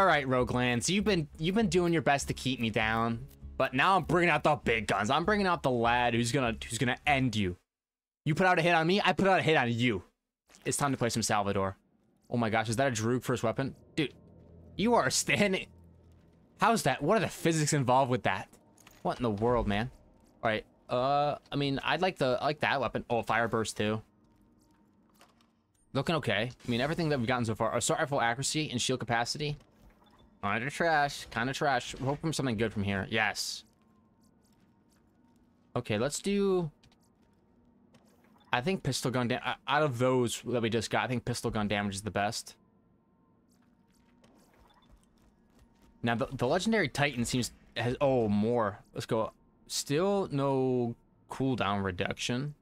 All right, Roguelands, you've been you've been doing your best to keep me down, but now I'm bringing out the big guns. I'm bringing out the lad who's gonna who's gonna end you. You put out a hit on me, I put out a hit on you. It's time to play some Salvador. Oh my gosh, is that a Droog first weapon? Dude, you are standing. How's that? What are the physics involved with that? What in the world, man? All right. Uh, I mean, I'd like the I like that weapon. Oh, fire burst too. Looking okay. I mean, everything that we've gotten so far. Assault rifle accuracy and shield capacity. Kind of trash. Kind of trash. Hoping something good from here. Yes. Okay, let's do... I think pistol gun damage... Uh, out of those that we just got, I think pistol gun damage is the best. Now, the, the legendary titan seems... has Oh, more. Let's go. Still no cooldown reduction.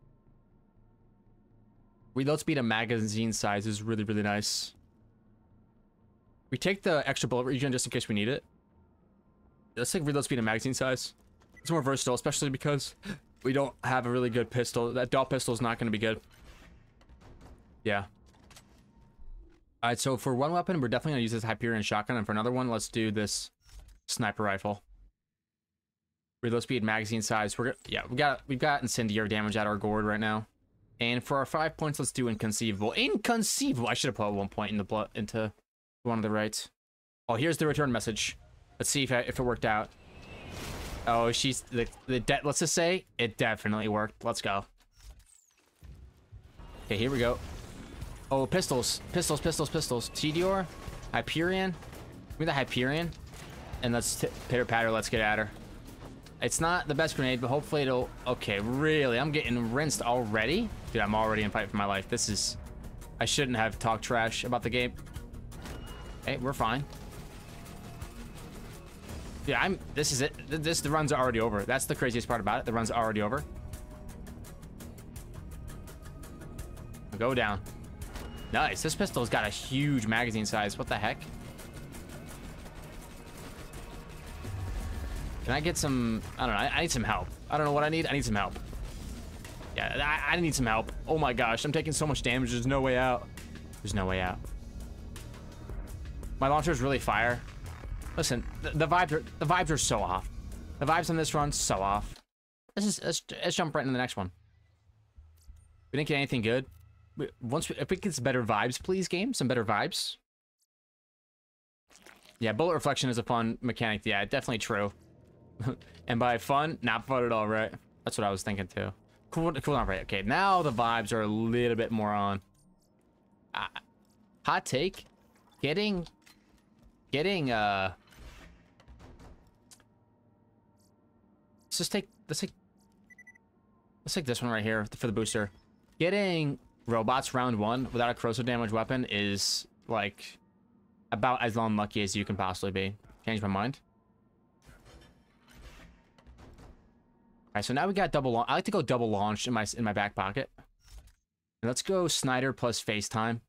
Reload speed and magazine size is really, really nice. We take the extra bullet regen just in case we need it. Let's take reload speed and magazine size. It's more versatile, especially because we don't have a really good pistol. That dot pistol is not going to be good. Yeah. All right, so for one weapon, we're definitely going to use this Hyperion shotgun. And for another one, let's do this sniper rifle. Reload speed, magazine size. We're yeah, we got we've got incendiary damage at our gourd right now. And for our five points, let's do inconceivable. Inconceivable. I should have put one point in the blood into one of the right. Oh, here's the return message. Let's see if I, if it worked out. Oh, she's the the de let's just say it definitely worked. Let's go. Okay, here we go. Oh, pistols, pistols, pistols, pistols. Tediore, Hyperion. Give me the Hyperion, and let's pitter patter. Let's get at her. It's not the best grenade, but hopefully it'll... Okay, really? I'm getting rinsed already? Dude, I'm already in fight for my life. This is... I shouldn't have talked trash about the game. Hey, we're fine. Yeah, I'm... This is it. This, the run's already over. That's the craziest part about it. The run's already over. Go down. Nice. This pistol's got a huge magazine size. What the heck? Can I get some... I don't know. I, I, need some help. I don't know what I need. I need some help. Yeah, I, I need some help. Oh my gosh. I'm taking so much damage. There's no way out. There's no way out. My launcher is really fire. Listen, the, the, vibes are the vibes are so off. The vibes on this run so off. Let's just let's, let's jump right into the next one. We didn't get anything good. We, once we, if we get some better vibes, please, game, some better vibes. Yeah, bullet reflection is a fun mechanic. Yeah, definitely true. and by fun, not fun at all, right? That's what I was thinking too. Cool, cool on, right? Okay, now the vibes are a little bit more on. Uh, hot take, getting, getting, uh, let's just take, let's take, let's take this one right here for the booster. Getting robots round one without a corrosive damage weapon is like about as unlucky as you can possibly be. Change my mind. Alright, so now we got double. Launch I like to go double launch in my in my back pocket. And let's go Snyder plus FaceTime.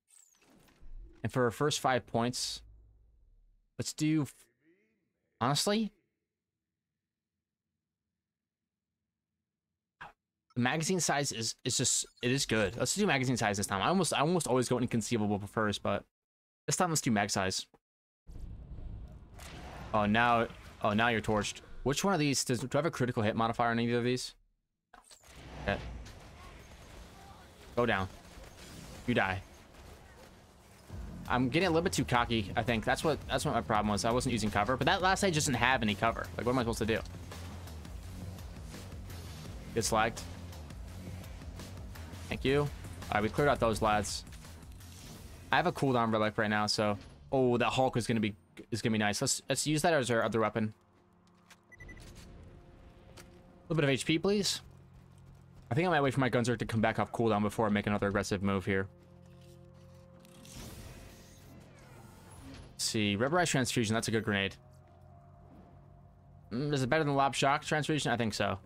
And for our first five points, let's do. Honestly, magazine size is is just it is good. Let's do magazine size this time. I almost I almost always go inconceivable first, but this time let's do mag size. Oh now, oh now you're torched. Which one of these does do I have a critical hit modifier on either of these? Okay. Go down. You die. I'm getting a little bit too cocky, I think. That's what that's what my problem was. I wasn't using cover, but that last side just didn't have any cover. Like what am I supposed to do? Get slagged. Thank you. Alright, we cleared out those lads. I have a cooldown relic right now, so oh that Hulk is gonna be is gonna be nice. Let's let's use that as our other weapon A little bit of HP, please. I think I might wait for my Gunzerk to come back off cooldown before I make another aggressive move here. See. Rubberized Transfusion, that's a good grenade. Mm, is it better than Lob Shock Transfusion? I think so.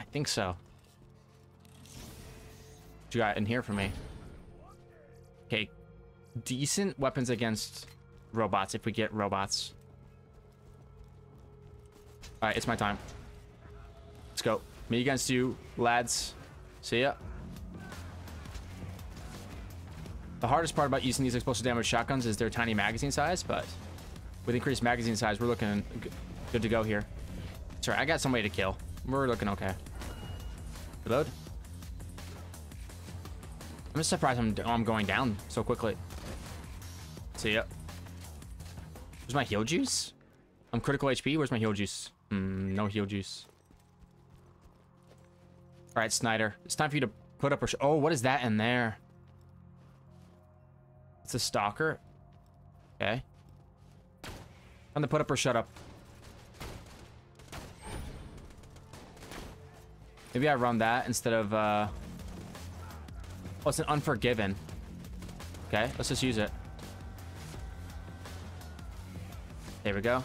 I think so. What you got in here for me? Okay. Decent weapons against robots if we get robots. All right, it's my time. Let's go. Me against you, lads. See ya. The hardest part about using these explosive damage shotguns is their tiny magazine size, but with increased magazine size, we're looking good to go here. Sorry, I got somebody to kill. We're looking okay. Reload. I'm just surprised I'm, I'm going down so quickly. See ya. Where's my heal juice? I'm critical HP. Where's my heal juice? Mm, no heal juice. All right, Snyder. It's time for you to put up a... Oh, what is that in there? It's a stalker. Okay. I'm gonna put up or shut up. Maybe I run that instead of, uh... Oh, it's an Unforgiven. Okay, let's just use it. There we go.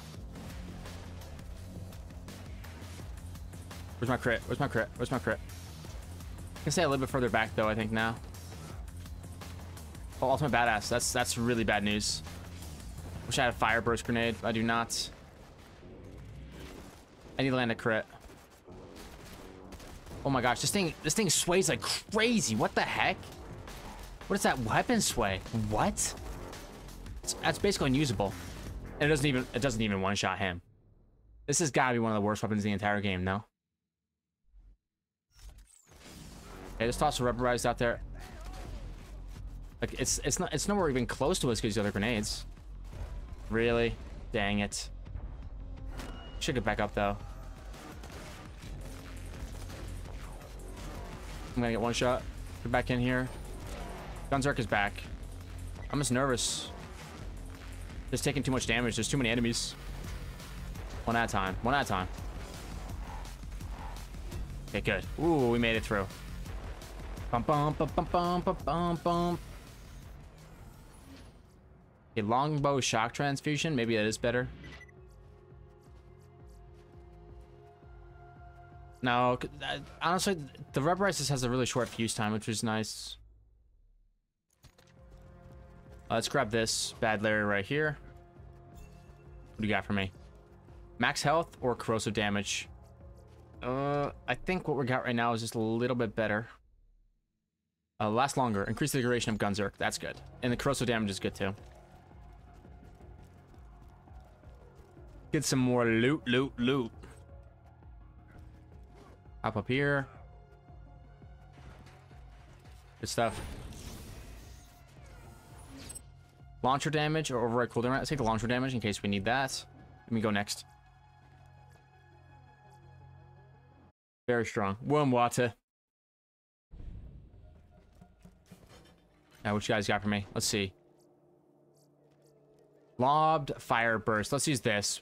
Where's my crit? Where's my crit? Where's my crit? I can stay a little bit further back, though, I think, now. Oh, ultimate badass. That's that's really bad news. Wish I had a fire burst grenade. I do not. I need to land a crit. Oh my gosh, this thing this thing sways like crazy. What the heck? What is that weapon sway? What? It's, that's basically unusable. And it doesn't even it doesn't even one shot him. This has got to be one of the worst weapons in the entire game, no? Okay, just toss a rubberized out there. Like it's it's not it's nowhere even close to us because the other grenades. Really? Dang it. Should get back up though. I'm gonna get one shot. Get back in here. Gunzerk is back. I'm just nervous. Just taking too much damage. There's too many enemies. One at a time. One at a time. Okay, good. Ooh, we made it through. Bum bum bum bum bum bum bum. A longbow shock transfusion. Maybe that is better. No, honestly, the Rubberizes has a really short fuse time, which is nice. Let's grab this bad Larry right here. What do you got for me? Max health or corrosive damage? Uh, I think what we got right now is just a little bit better. Uh, last longer. Increase the duration of Gunzerk. That's good. And the corrosive damage is good too. Get some more loot, loot, loot. Hop up here. Good stuff. Launcher damage or override cooldown. Let's take the launcher damage in case we need that. Let me go next. Very strong. Warm water. Now, what you guys got for me? Let's see. Lobbed fire burst. Let's use this.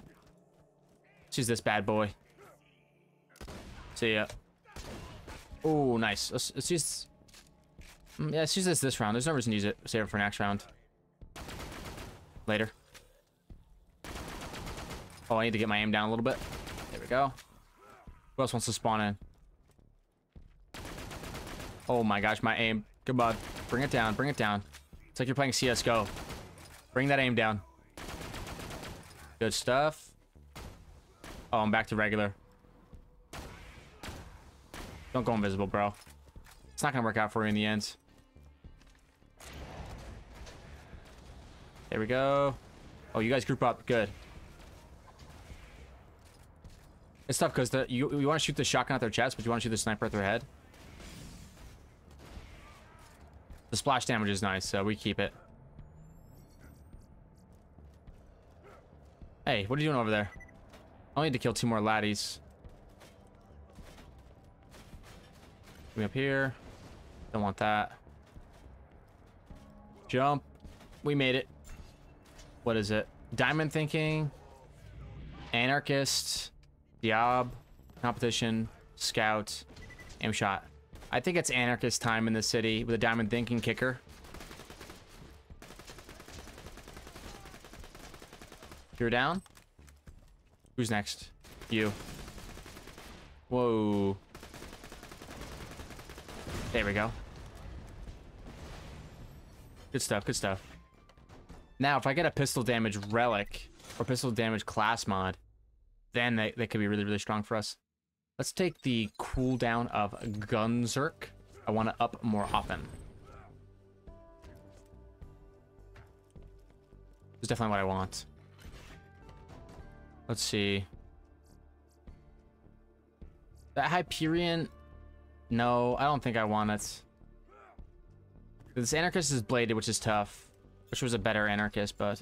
Let's use this bad boy. See ya. Oh, nice. Let's, let's use... Yeah, let's use this this round. There's no reason to use it. Save it for next round. Later. Oh, I need to get my aim down a little bit. There we go. Who else wants to spawn in? Oh my gosh, my aim. On. Bring it down. Bring it down. It's like you're playing CSGO. Bring that aim down. Good stuff. Oh, I'm back to regular. Don't go invisible, bro. It's not gonna work out for you in the end. There we go. Oh, you guys group up. Good. It's tough because you, you want to shoot the shotgun at their chest, but you want to shoot the sniper at their head. The splash damage is nice, so we keep it. Hey, what are you doing over there? I need to kill two more laddies. Come up here. Don't want that. Jump. We made it. What is it? Diamond Thinking. Anarchist. Diab. Competition. Scout. Aim shot. I think it's Anarchist time in the city with a Diamond Thinking kicker. You're down? Who's next? You. Whoa. There we go. Good stuff, good stuff. Now, if I get a pistol damage relic or pistol damage class mod, then they, they could be really, really strong for us. Let's take the cooldown of Gunzerk. I want to up more often. It's definitely what I want. Let's see. That Hyperion... No, I don't think I want it. This Anarchist is bladed, which is tough. Which was a better Anarchist, but...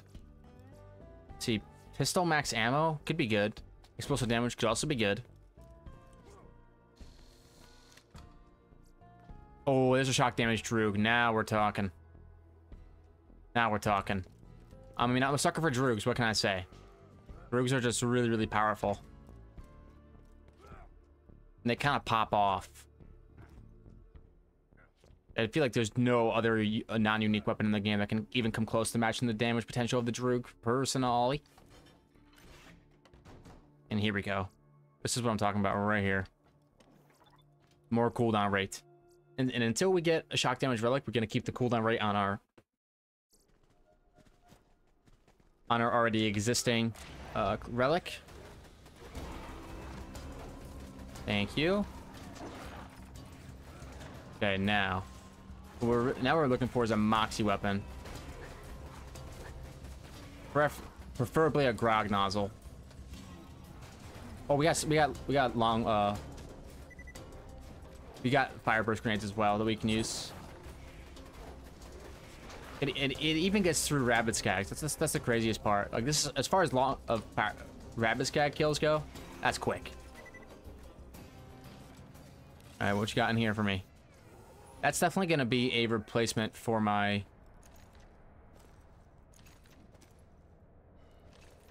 Let's see, pistol max ammo could be good. Explosive damage could also be good. Oh, there's a shock damage Droog. Now we're talking. Now we're talking. I mean, I'm a sucker for Droogs. What can I say? Droogs are just really, really powerful. And they kind of pop off. I feel like there's no other non-unique weapon in the game that can even come close to matching the damage potential of the Droog personally. And here we go. This is what I'm talking about right here. More cooldown rate. And, and until we get a shock damage relic, we're going to keep the cooldown rate on our on our already existing uh, relic. Thank you. Okay, now we're now we're looking for is a Moxxi weapon. Pref preferably a grog nozzle. Oh, we got we got we got long uh we got fireburst grenades as well that we can use. It, it, it even gets through rabid skags. That's, that's that's the craziest part. Like this is as far as long of rabid skag kills go, that's quick. All right, what you got in here for me? That's definitely going to be a replacement for my...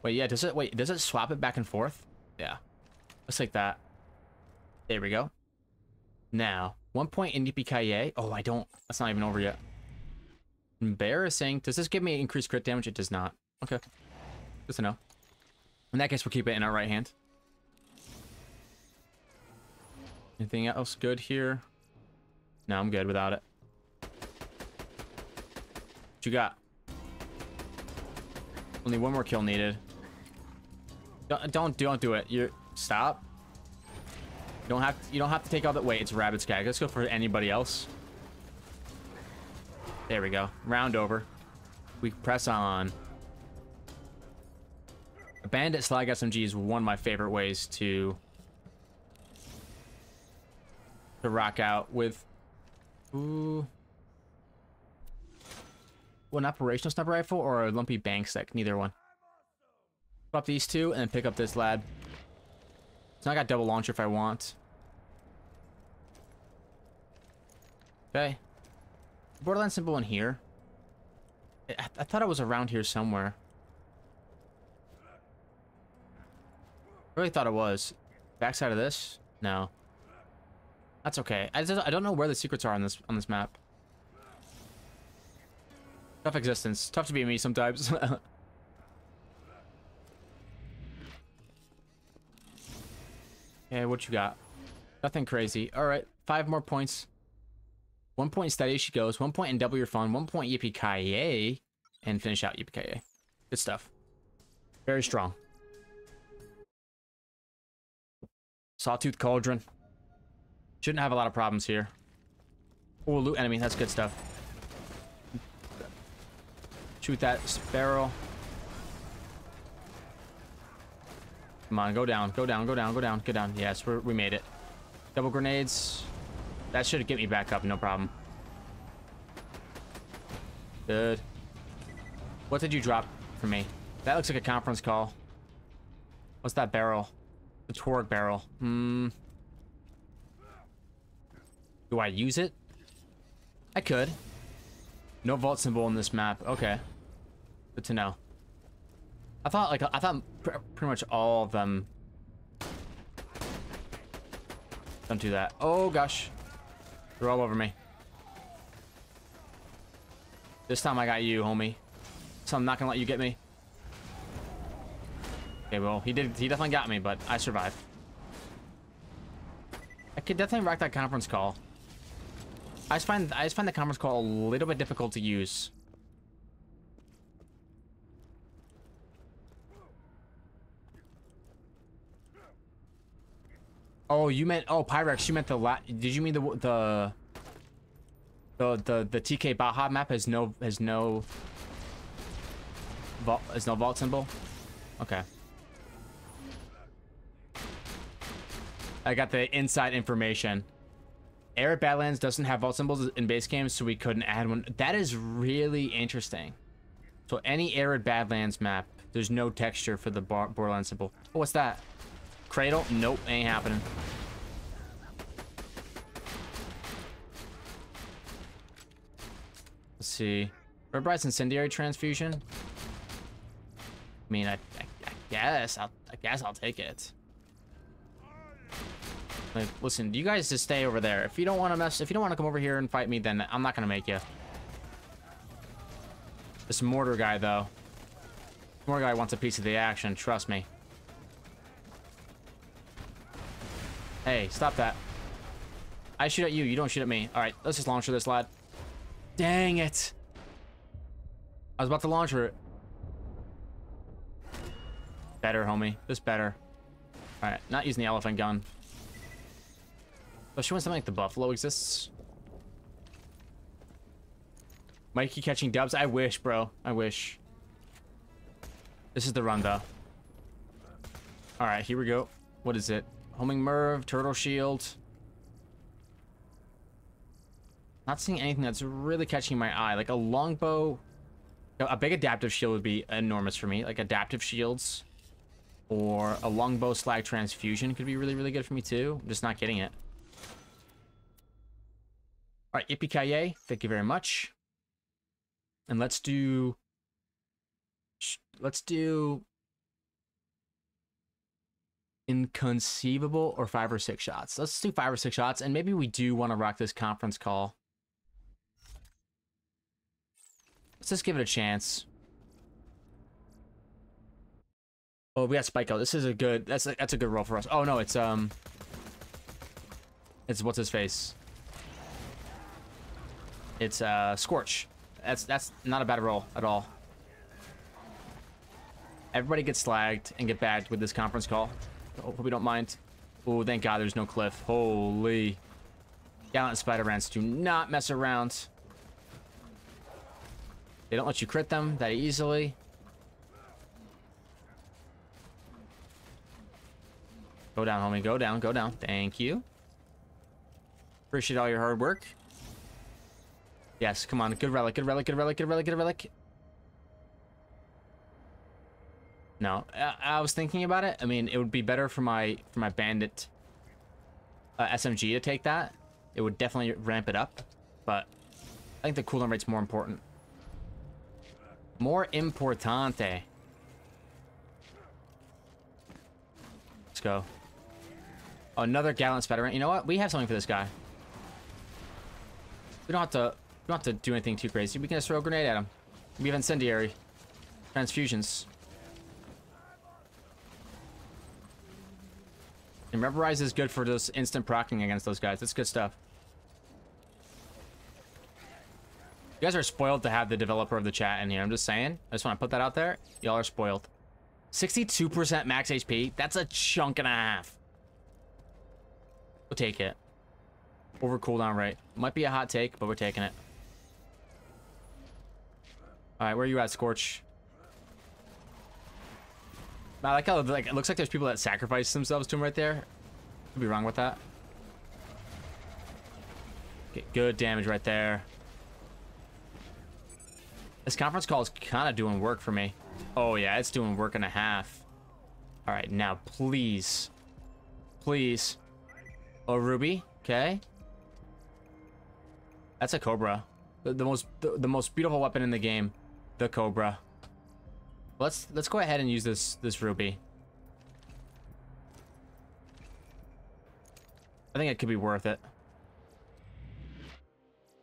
Wait, yeah, does it, wait, does it swap it back and forth? Yeah. Let's take that. There we go. Now, one point in Yippee Oh, I don't, that's not even over yet. Embarrassing. Does this give me increased crit damage? It does not. Okay. Good to know. In that case, we'll keep it in our right hand. Anything else good here? No, I'm good without it. What you got? Only one more kill needed. Don't don't don't do it. You stop. You don't have to, you don't have to take all that. Wait, it's rabid skag. Let's go for anybody else. There we go. Round over. We press on. A bandit slag SMG is one of my favorite ways to to rock out with Ooh. Well, an operational sniper rifle or a lumpy bang stick? Neither one. Drop these two and then pick up this lad. So I got double launcher if I want. Okay. Borderland symbol in here. I, I thought it was around here somewhere. I really thought it was. Backside of this? No. That's okay. I, just, I don't know where the secrets are on this on this map. Tough existence. Tough to be me sometimes. yeah, what you got? Nothing crazy. All right, five more points. One point steady she goes. One point in double your fun. One point yippee and finish out yippee Good stuff. Very strong. Sawtooth Cauldron. Shouldn't have a lot of problems here. Oh, loot enemy. That's good stuff. Shoot that sparrow. Come on, go down, go down, go down, go down, go down. Yes, we made it. Double grenades. That should get me back up, no problem. Good. What did you drop for me? That looks like a conference call. What's that barrel? The Torgue barrel. Hmm. Do I use it? I could. No vault symbol on this map. Okay. Good to know. I thought like I thought pr pretty much all of them. Don't do that. Oh gosh. They're all over me. This time I got you, homie. So I'm not gonna let you get me. Okay, well, he did. He definitely got me, but I survived. I could definitely rock that conference call. I just find I just find the conference call a little bit difficult to use. Oh, you meant oh Pyrex. You meant the la Did you mean the the the the the TK Baja map has no has no Vault, is no vault symbol? Okay. I got the inside information. Arid Badlands doesn't have vault symbols in base games, so we couldn't add one. That is really interesting. So any Arid Badlands map, there's no texture for the bar Borderland symbol. Oh, what's that? Cradle? Nope, ain't happening. Let's see. Rubberized Incendiary Transfusion? I mean, I, I, I guess, I'll, I guess I'll take it. Like, listen, you guys just stay over there. If you don't want to mess, if you don't want to come over here and fight me, then I'm not gonna make you. This mortar guy, though. Mortar guy wants a piece of the action. Trust me. Hey, stop that. I shoot at you. You don't shoot at me. All right, let's just launcher this lad. Dang it. I was about to launch it. Better, homie. This better. All right, not using the elephant gun. Especially when something like the buffalo exists. Mikey catching dubs? I wish, bro. I wish. This is the run, though. All right, here we go. What is it? Homing MIRV, Turtle Shield. Not seeing anything that's really catching my eye. Like a longbow. A big adaptive shield would be enormous for me. Like adaptive shields. Or a longbow slag transfusion could be really, really good for me too. I'm just not getting it. All right, Yippee thank you very much. And let's do, let's do inconceivable or five or six shots. Let's do five or six shots, and maybe we do want to rock this conference call. Let's just give it a chance. Oh, we got Spike out. This is a good. That's a, that's a good roll for us. Oh no, it's um. It's what's his face. It's uh, Scorch. That's that's not a bad roll at all. Everybody gets slagged and get bagged with this conference call. Oh, hope we don't mind. Oh, thank God there's no cliff. Holy. Gallant Spiderants do not mess around. They don't let you crit them that easily. Go down, homie. Go down. Go down. Thank you. Appreciate all your hard work. Yes, come on. Good relic, good relic, good relic, good relic, good relic. No, I, I was thinking about it. I mean, it would be better for my for my bandit uh, SMG to take that. It would definitely ramp it up, but I think the cooldown rate's more important. More importante. Let's go. Oh, another Gallant Spider. You know what? We have something for this guy. We don't have to We don't have to do anything too crazy. We can just throw a grenade at him. We have incendiary. Transfusions. And Rubberized is good for this instant procking against those guys. That's good stuff. You guys are spoiled to have the developer of the chat in here. I'm just saying. I just want to put that out there. Y'all are spoiled. 62% max HP. That's a chunk and a half. We'll take it. Over cooldown rate. Might be a hot take, but we're taking it. Alright, where are you at, Scorch? I like how like it looks like there's people that sacrifice themselves to him right there. Could be wrong with that. Okay, good damage right there. This conference call is kind of doing work for me. Oh yeah, it's doing work and a half. All right, now please, please. Oh, Ruby, okay. That's a Cobra. The, the most the, the most beautiful weapon in the game the Cobra. Let's let's go ahead and use this this ruby. I think it could be worth it.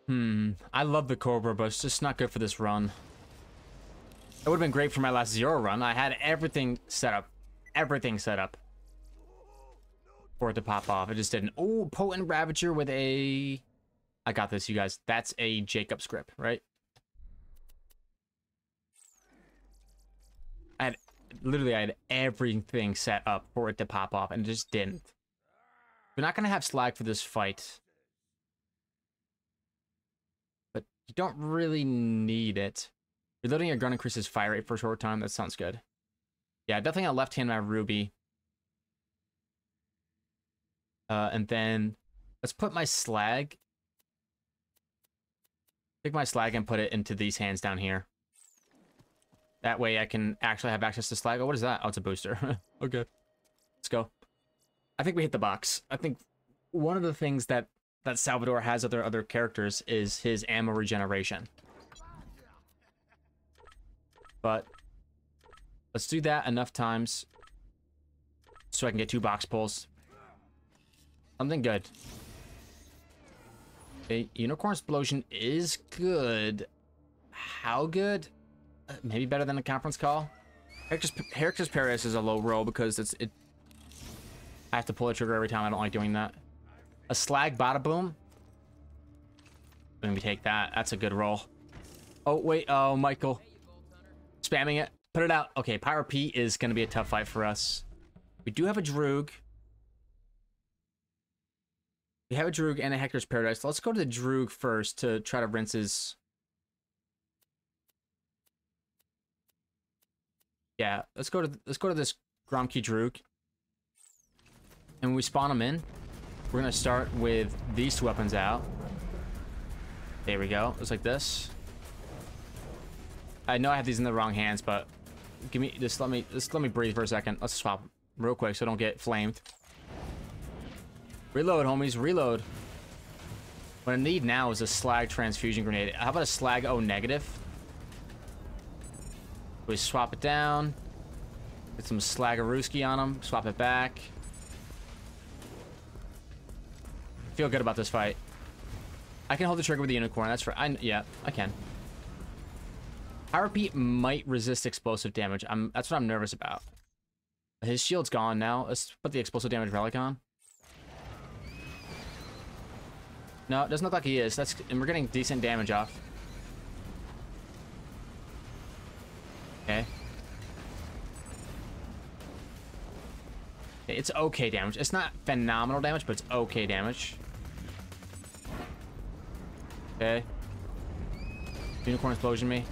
Hmm. I love the Cobra, but it's just not good for this run. It would have been great for my last zero run. I had everything set up. Everything set up. For it to pop off. It just didn't. Oh, Potent Ravager with a... I got this, you guys. That's a Jacob script, right? I had literally I had everything set up for it to pop off and it just didn't. We're not gonna have slag for this fight. But you don't really need it. Reloading your gun increases fire rate for a short time. That sounds good. Yeah, definitely on left hand my ruby. Uh, and then let's put my slag. Take my slag and put it into these hands down here. That way I can actually have access to slag. Oh, what is that? Oh, it's a booster. okay. Let's go. I think we hit the box. I think one of the things that that Salvador has other other characters is his ammo regeneration. But let's do that enough times so I can get two box pulls. Something good. A unicorn explosion is good. How good? Uh, maybe better than a conference call. Hector's Paradise is a low roll because it's it. I have to pull the trigger every time. I don't like doing that. A slag bada boom. Let me take that. That's a good roll. Oh wait. Oh Michael, spamming it. Put it out. Okay, Pyro Pete is gonna be a tough fight for us. We do have a Droog. We have a Droog and a Hector's Paradise. Let's go to the Droog first to try to rinse his... Yeah, let's go to let's go to this Gromki Droog. And when we spawn him in, we're gonna start with these two weapons out. There we go. Just like this. I know I have these in the wrong hands, but give me just let me just let me breathe for a second. Let's swap real quick so I don't get flamed. Reload, homies, reload. What I need now is a slag transfusion grenade. How about a slag O negative? We swap it down. Get some slagaruski on them. Swap it back. Feel good about this fight. I can hold the trigger with the unicorn. That's right. I, yeah, I can. Power Pete might resist explosive damage. I'm. That's what I'm nervous about. His shield's gone now. Let's put the explosive damage relic on. No, it doesn't look like he is. That's and we're getting decent damage off. Okay. It's okay damage. It's not phenomenal damage, but it's okay damage. Okay. Unicorn explosion me.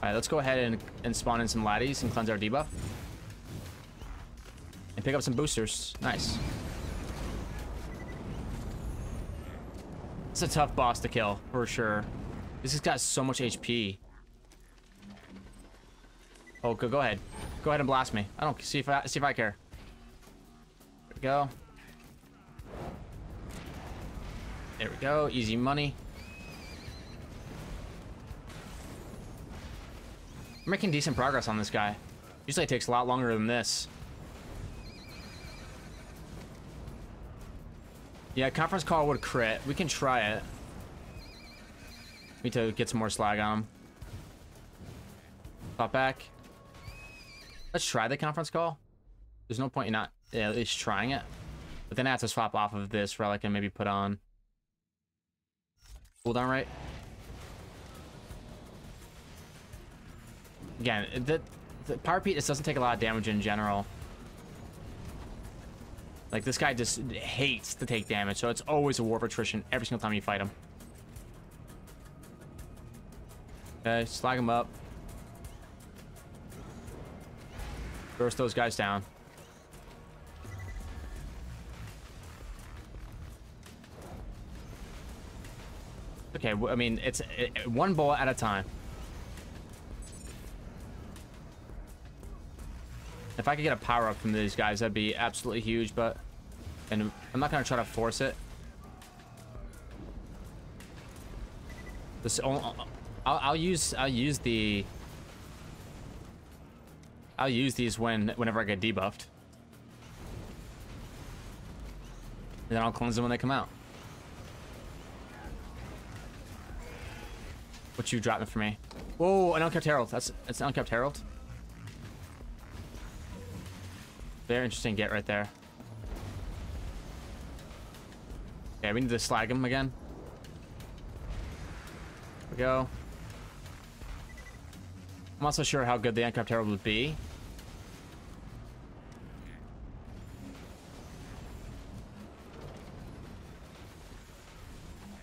Alright, let's go ahead and, and spawn in some laddies and cleanse our debuff. And pick up some boosters. Nice. It's a tough boss to kill, for sure. This has got so much HP. Oh, go, go ahead. Go ahead and blast me. I don't see if I see if I care. There we go. There we go. Easy money. We're making decent progress on this guy. Usually it takes a lot longer than this. Yeah, conference call would crit. We can try it. Need to get some more slag on him. Pop back. Let's try the conference call. There's no point in not at least trying it. But then I have to swap off of this relic and maybe put on cooldown right. Again, the, the Power just doesn't take a lot of damage in general. Like, this guy just hates to take damage, so it's always a war of attrition every single time you fight him. Okay, slag him up. Burst those guys down. Okay, I mean, it's it, one bullet at a time. If I could get a power up from these guys, that'd be absolutely huge, but... And I'm not to try to force it. This, oh, oh, oh, I'll, I'll use I'll use the I'll use these when whenever I get debuffed. And then I'll cleanse them when they come out. What you dropping for me? Whoa, an Unkempt Harold. That's it's an Unkempt Harold. Very interesting get right there. Okay, we need to slag him again. There we go. I'm also sure how good the Unkempt Harold would be.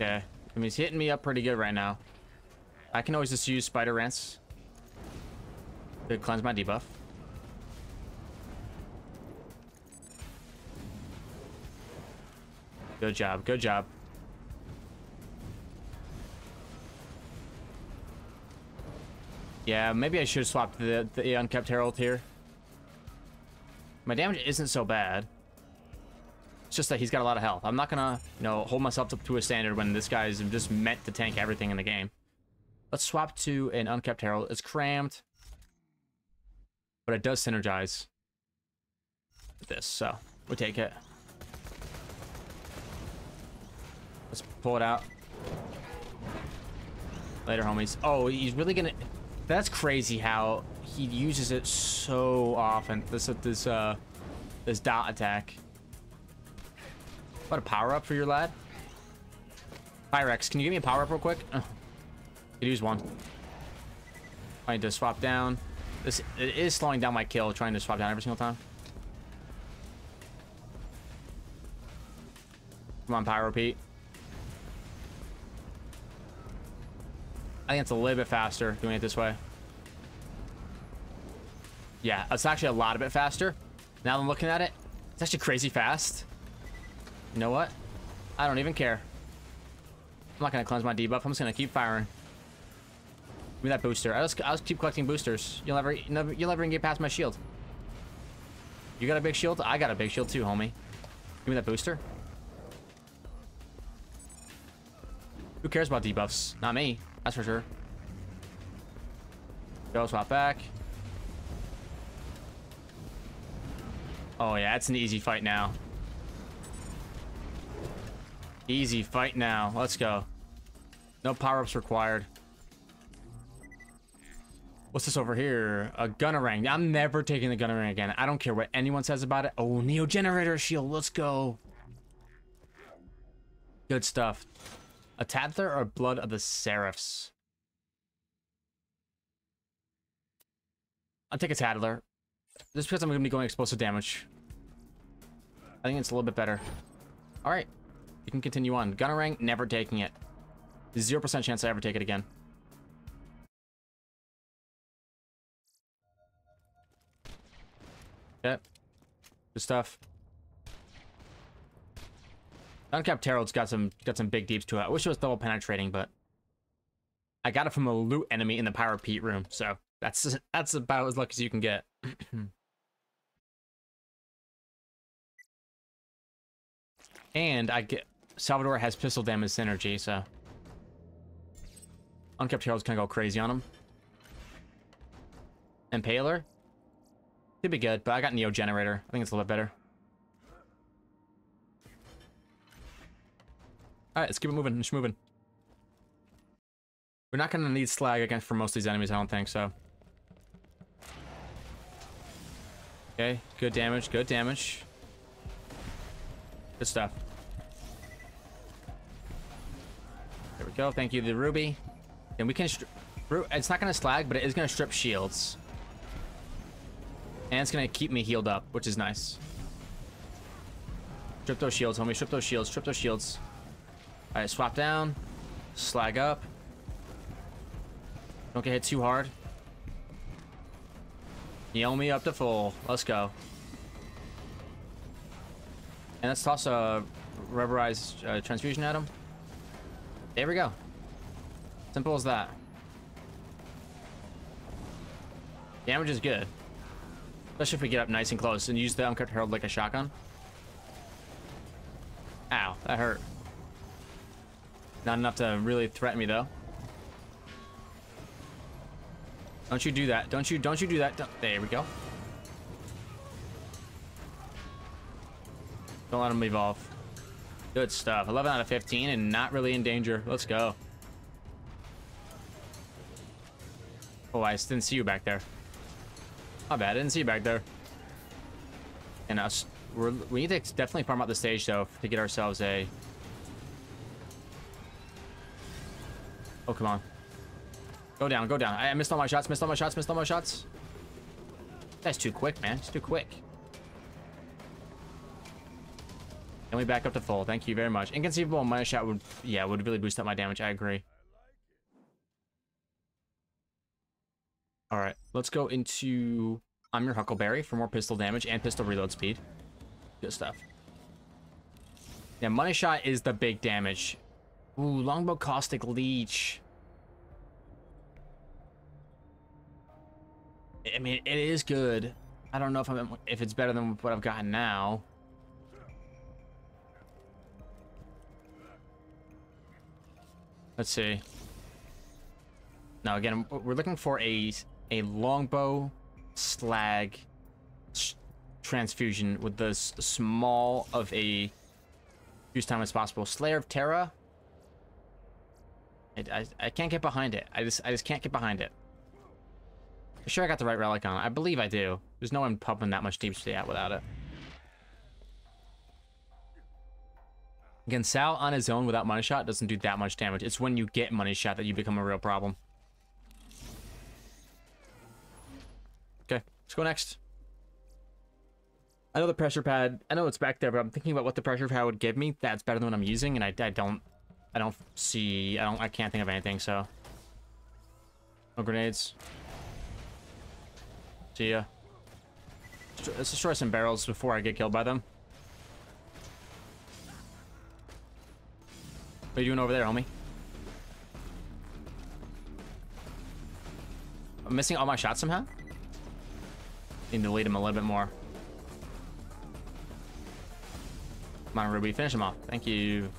Okay. I mean, he's hitting me up pretty good right now. I can always just use Spiderants to cleanse my debuff. Good job, good job. Yeah, maybe I should swap the, the Unkempt Harold here. My damage isn't so bad. It's just that he's got a lot of health. I'm not gonna, you know, hold myself up to a standard when this guy's just meant to tank everything in the game. Let's swap to an Unkempt Harold. It's crammed, but it does synergize with this, so we'll take it. Let's pull it out. Later, homies. Oh, he's really gonna... That's crazy how he uses it so often. This this uh this dot attack. What a power up for your lad? Pyrex, can you give me a power up real quick? Oh, could use one. I need to swap down. This it is slowing down my kill, trying to swap down every single time. Come on, Pyro Pete. I think it's a little bit faster doing it this way. Yeah, it's actually a lot of bit faster. Now I'm looking at it, it's actually crazy fast. You know what? I don't even care. I'm not gonna cleanse my debuff. I'm just gonna keep firing. Give me that booster. I'll just, I'll just keep collecting boosters. You'll never, you'll never, you'll never even get past my shield. You got a big shield? I got a big shield too, homie. Give me that booster. Who cares about debuffs? Not me. That's for sure. Go swap back. Oh yeah, it's an easy fight now. Easy fight now. Let's go. No power-ups required. What's this over here? A Gunerang. I'm never taking the Gunerang again. I don't care what anyone says about it. Oh, Neogenator Shield. Let's go. Good stuff. A Tattler or Blood of the Seraphs? I'll take a Tattler. Just because I'm going to be going explosive damage. I think it's a little bit better. All right. You can continue on. Gunerang, never taking it. 0% chance I ever take it again. Okay. Good stuff. Unkempt Harold's got some got some big deeps to it. I wish it was double penetrating, but I got it from a loot enemy in the Pyro Pete room, so that's that's about as lucky as you can get. and I get Salvador has pistol damage synergy, so Unkempt Harold's gonna go crazy on him. Impaler? Could be good, but I got Neogenator. I think it's a little bit better. Alright, let's keep it moving. Just moving. We're not gonna need slag against for most of these enemies, I don't think, so. Okay, good damage, good damage. Good stuff. Go, thank you, the ruby. And we can... It's not gonna slag, but it is gonna strip shields. And it's gonna keep me healed up, which is nice. Strip those shields, homie. Strip those shields. Strip those shields. Alright, swap down. Slag up. Don't get hit too hard. Heal me up to full. Let's go. And let's toss a rubberized uh, transfusion at him. There we go. Simple as that. Damage is good. Especially if we get up nice and close and use the Unkempt Harold like a shotgun. Ow, that hurt. Not enough to really threaten me though. Don't you do that. Don't you don't you do that. Don't, there we go. Don't let him evolve. Good stuff. 11 out of 15 and not really in danger. Let's go. Oh, I didn't see you back there. Not bad. I didn't see you back there. And us, we're, we need to definitely farm out the stage though to get ourselves a Oh, come on. Go down, go down. I missed all my shots, missed all my shots, missed all my shots. That's too quick, man. It's too quick. Can we back up to full? Thank you very much. Inconceivable minus shot would, yeah, would really boost up my damage. I agree. All right, let's go into I'm your Huckleberry for more pistol damage and pistol reload speed. Good stuff. Yeah, money shot is the big damage. Ooh, longbow caustic leech. I mean, it is good. I don't know if I'm if it's better than what I've gotten now. Let's see. Now again, we're looking for a a longbow slag transfusion with the small of a use time as possible. Slayer of Terra. I, I, I can't get behind it. I just I just can't get behind it. I'm sure I got the right relic on. I believe I do. There's no one pumping that much deep stay out without it. Again, Sal on his own without money shot doesn't do that much damage. It's when you get money shot that you become a real problem. Okay, let's go next. I know the pressure pad, I know it's back there, but I'm thinking about what the pressure pad would give me. That's better than what I'm using, and I, I don't, I don't see, I don't, I can't think of anything, so. No grenades. See ya. Let's destroy some barrels before I get killed by them. What are you doing over there, homie? I'm missing all my shots somehow? Need to lead him a little bit more. Come on, Ruby, finish him off. Thank you.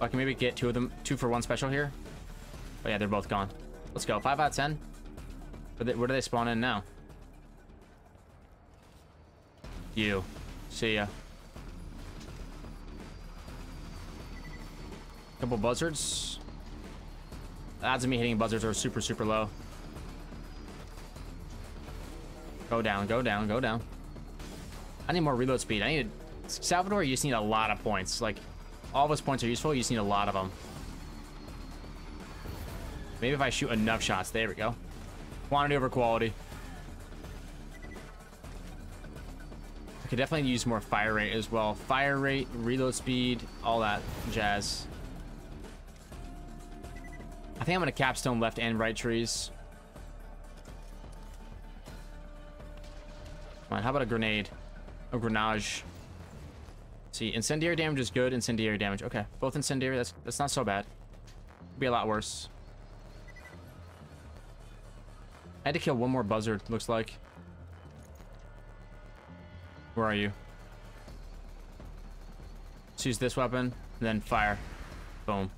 I can maybe get two of them, two for one special here. Oh yeah, they're both gone. Let's go, five out of 10. Where, they, where do they spawn in now? You. See ya. Couple buzzards. Odds of me hitting buzzards are super, super low. Go down, go down, go down. I need more reload speed. I need... Salvador, you just need a lot of points. Like, all of his points are useful. You just need a lot of them. Maybe if I shoot enough shots. There we go. Quantity over quality. I could definitely use more fire rate as well. Fire rate, reload speed, all that jazz. I think I'm gonna capstone left and right trees. Come on, how about a grenade? A grenage. see, incendiary damage is good. Incendiary damage. Okay, both incendiary. That's that's not so bad. Could be a lot worse. I had to kill one more buzzard, looks like. Where are you? Let's use this weapon, then fire. Boom.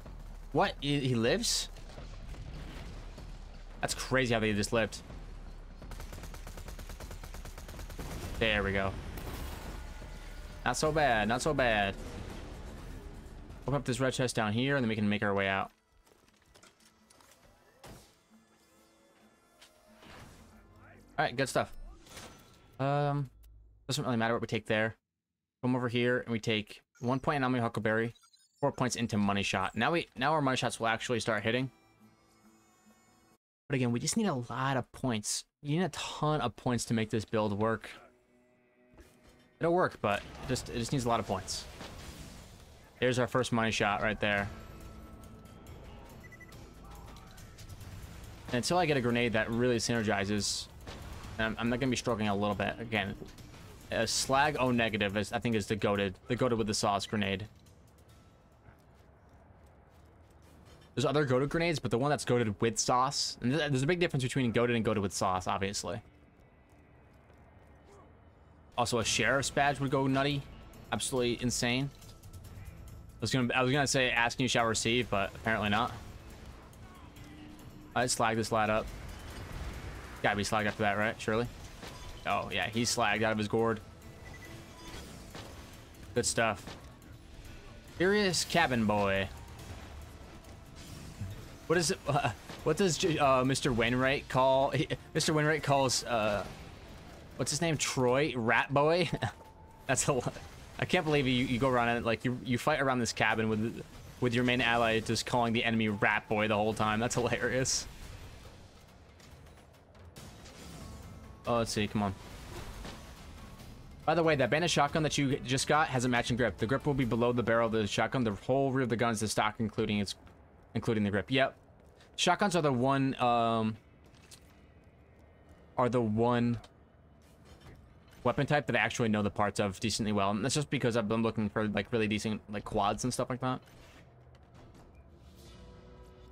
What? He lives? That's crazy how they just lived. There we go. Not so bad, not so bad. Open up this red chest down here, and then we can make our way out. All right, good stuff. Um, doesn't really matter what we take there. Come over here and we take one point in Omni Huckleberry, four points into Money Shot. Now we now our Money Shots will actually start hitting. But again, we just need a lot of points. You need a ton of points to make this build work. It'll work, but just it just needs a lot of points. There's our first money shot right there. And until I get a grenade that really synergizes I'm, I'm not gonna be struggling a little bit again. A slag O negative is I think is the goaded, the goaded with the sauce grenade. There's other goaded grenades, but the one that's goaded with sauce, and there's a big difference between goaded and goaded with sauce, obviously. Also, a sheriff's badge would go nutty, absolutely insane. I was gonna, I was gonna say asking you shall receive, but apparently not. I slag this lad up. Gotta be slagged after that, right? Surely? Oh, yeah, he's slagged out of his gourd. Good stuff. Curious cabin boy. What is it? Uh, what does uh, Mr. Wainwright call? He, Mr. Wainwright calls, uh, what's his name? Troy? Rat boy? That's a lot. I can't believe you, you go around and like you, you fight around this cabin with with your main ally just calling the enemy rat boy the whole time. That's hilarious. Oh, let's see. Come on. By the way, that bandit shotgun that you just got has a matching grip. The grip will be below the barrel of the shotgun. The whole rear of the gun is the stock, including its, including the grip. Yep. Shotguns are the one, um... Are the one weapon type that I actually know the parts of decently well. And that's just because I've been looking for, like, really decent, like, quads and stuff like that.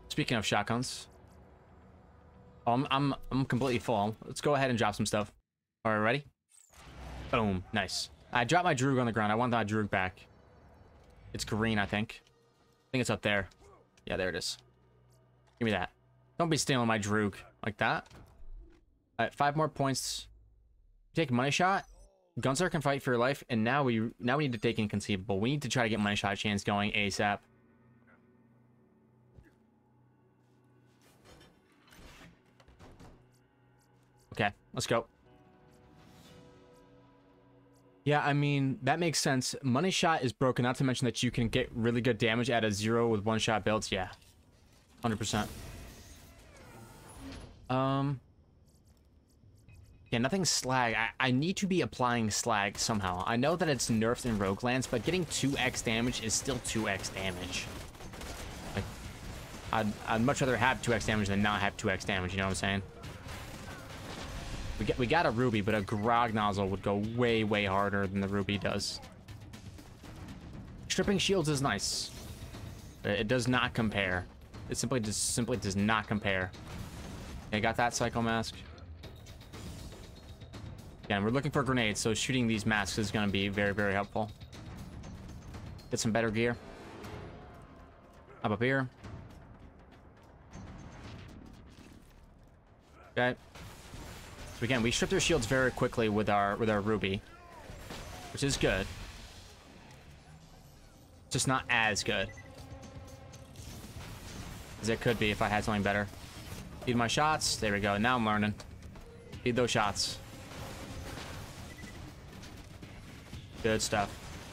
Speaking of shotguns. I'm, I'm, I'm completely full. Let's go ahead and drop some stuff. All right, ready? Boom. Nice. I dropped my Droog on the ground. I want that Droog back. It's green, I think. I think it's up there. Yeah, there it is. Give me that. Don't be stealing my Droog like that. All right, five more points. Take money shot. Gunslinger can fight for your life, and now we now we need to take inconceivable. We need to try to get money shot chance going ASAP. Okay, let's go. Yeah, I mean, that makes sense. Money shot is broken, not to mention that you can get really good damage at a zero with one shot builds. Yeah, 100%. Um, yeah, nothing slag. I, I need to be applying slag somehow. I know that it's nerfed in Roguelands, but getting 2x damage is still 2x damage. Like, I'd, I'd much rather have 2x damage than not have 2x damage, you know what I'm saying? We, get, we got a Ruby, but a Grog Nozzle would go way, way harder than the Ruby does. Stripping shields is nice. Uh, it does not compare. It simply just simply does not compare. Okay, got that Psycho Mask. Again, we're looking for grenades, so shooting these masks is going to be very, very helpful. Get some better gear. Up up here. Okay. So again, we stripped their shields very quickly with our with our ruby, which is good. Just not as good as it could be if I had something better. Feed my shots. There we go. Now I'm learning. Feed those shots. Good stuff.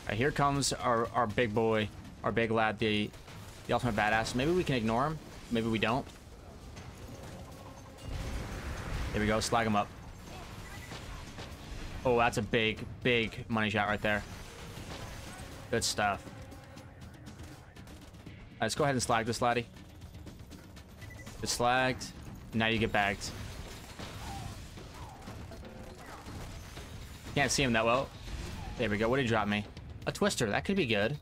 Right, here comes our, our big boy, our big lad, the, the ultimate badass. Maybe we can ignore him. Maybe we don't. There we go. Slag him up. Oh, that's a big, big money shot right there. Good stuff. Right, let's go ahead and slag this laddie. It's slagged. Now you get bagged. Can't see him that well. There we go. What did he drop me? A twister. That could be good.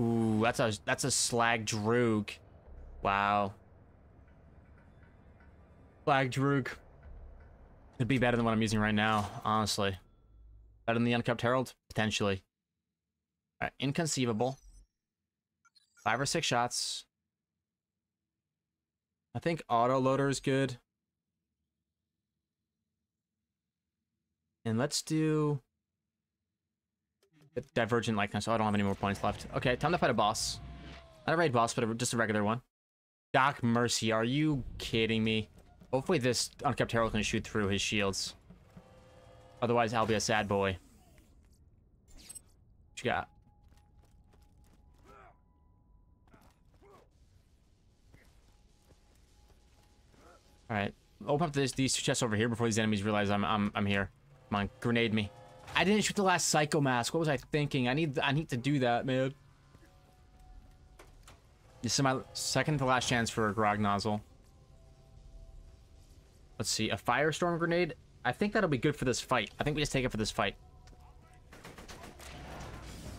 Ooh, that's a that's a slag droog. Wow. Slag droog. It'd be better than what I'm using right now, honestly. Better than the Unkempt Harold? Potentially. Alright, inconceivable. Five or six shots. I think auto loader is good. And let's do divergent likeness. Oh, I don't have any more points left. Okay, time to fight a boss. Not a raid boss, but a, just a regular one. Doc Mercy, are you kidding me? Hopefully this Unkempt Harold can shoot through his shields. Otherwise, I'll be a sad boy. What you got? Alright. Open up this, these two chests over here before these enemies realize I'm, I'm, I'm here. Come on, grenade me. I didn't shoot the last Psycho Mask. What was I thinking? I need I need to do that, man. This is my second to last chance for a Grog Nozzle. Let's see, a Firestorm Grenade? I think that'll be good for this fight. I think we just take it for this fight.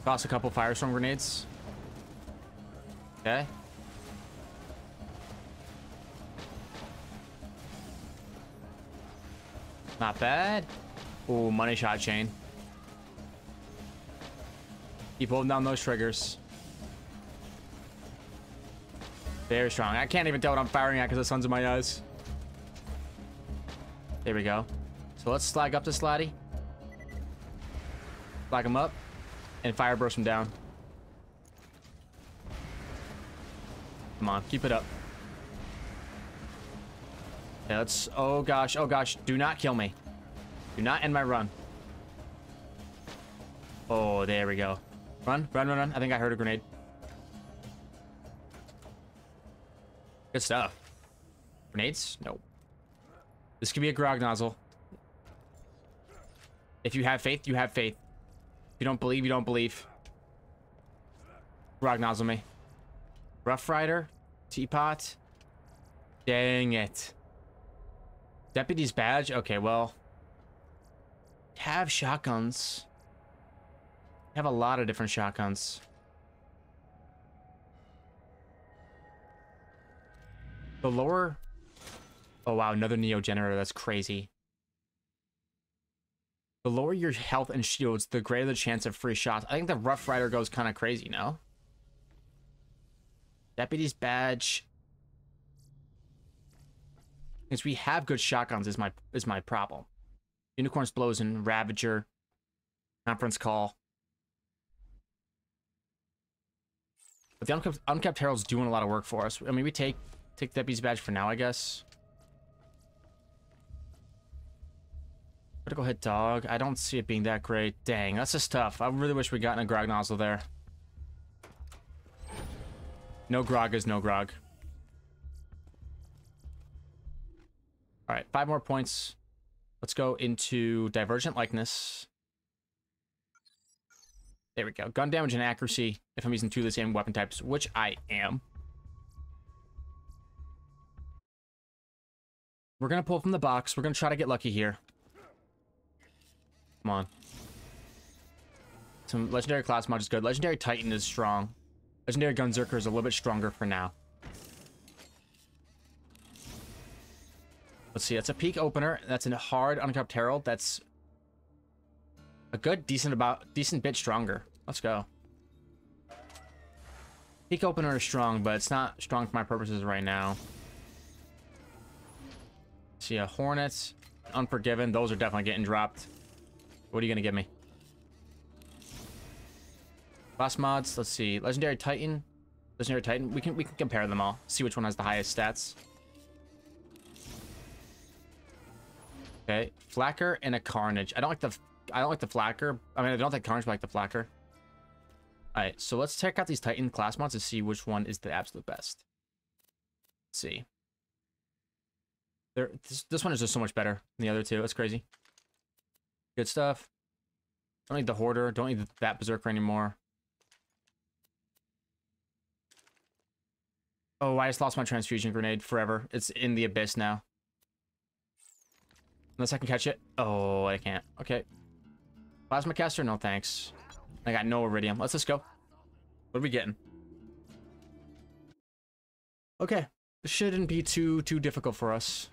Toss a couple Firestorm Grenades. Okay. Not bad. Ooh, money shot chain. Keep holding down those triggers. Very strong. I can't even tell what I'm firing at because the sun's in my eyes. There we go. So let's slag up this laddie. Slag him up. And fire burst him down. Come on, keep it up. Yeah, let's... Oh, gosh. Oh, gosh. Do not kill me. Do not end my run. Oh, there we go. Run, run, run, run. I think I heard a grenade. Good stuff. Grenades? Nope. This could be a grog nozzle. If you have faith, you have faith. If you don't believe, you don't believe. Grog nozzle me. Rough Rider? Teapot? Dang it. Deputy's badge? Okay, well. Have shotguns. Have a lot of different shotguns. The lower... Oh, wow, another Neogenator. That's crazy. The lower your health and shields, the greater the chance of free shots. I think the Rough Rider goes kind of crazy, no? Deputy's badge. Because we have good shotguns is my is my problem. Unicorn Explosion, Ravager, Conference Call. But the Unkempt, Unkempt Harold's doing a lot of work for us. I mean, we take take Deputy's badge for now, I guess. Critical hit dog. I don't see it being that great. Dang, that's just tough. I really wish we gotten a Grog nozzle there. No grog is no grog. All right, five more points. Let's go into Divergent Likeness. There we go. Gun damage and accuracy if I'm using two of the same weapon types, which I am. We're going to pull from the box. We're going to try to get lucky here. Come on. Some Legendary Class Mod is good. Legendary Titan is strong. Legendary Gunzerker is a little bit stronger for now. Let's see, that's a peak opener. That's a hard Unkempt Harold. That's a good, decent about decent bit stronger. Let's go. Peak opener is strong, but it's not strong for my purposes right now. See a Hornets, Unforgiven. Those are definitely getting dropped. What are you gonna give me? Class mods, let's see. Legendary Titan. Legendary Titan. We can we can compare them all. See which one has the highest stats. Okay. Flakker and a Carnage. I don't like the I don't like the Flakker. I mean I don't like Carnage, but I like the Flakker. Alright, so let's check out these Titan class mods to see which one is the absolute best. Let's see. There this, this one is just so much better than the other two. That's crazy. Good stuff. Don't need the Hoarder. Don't need that Berserker anymore. Oh, I just lost my transfusion grenade forever. It's in the abyss now. Unless I can catch it. Oh, I can't. Okay. Plasma caster? No, thanks. I got no iridium. Let's just go. What are we getting? Okay. Shouldn't be too, too difficult for us.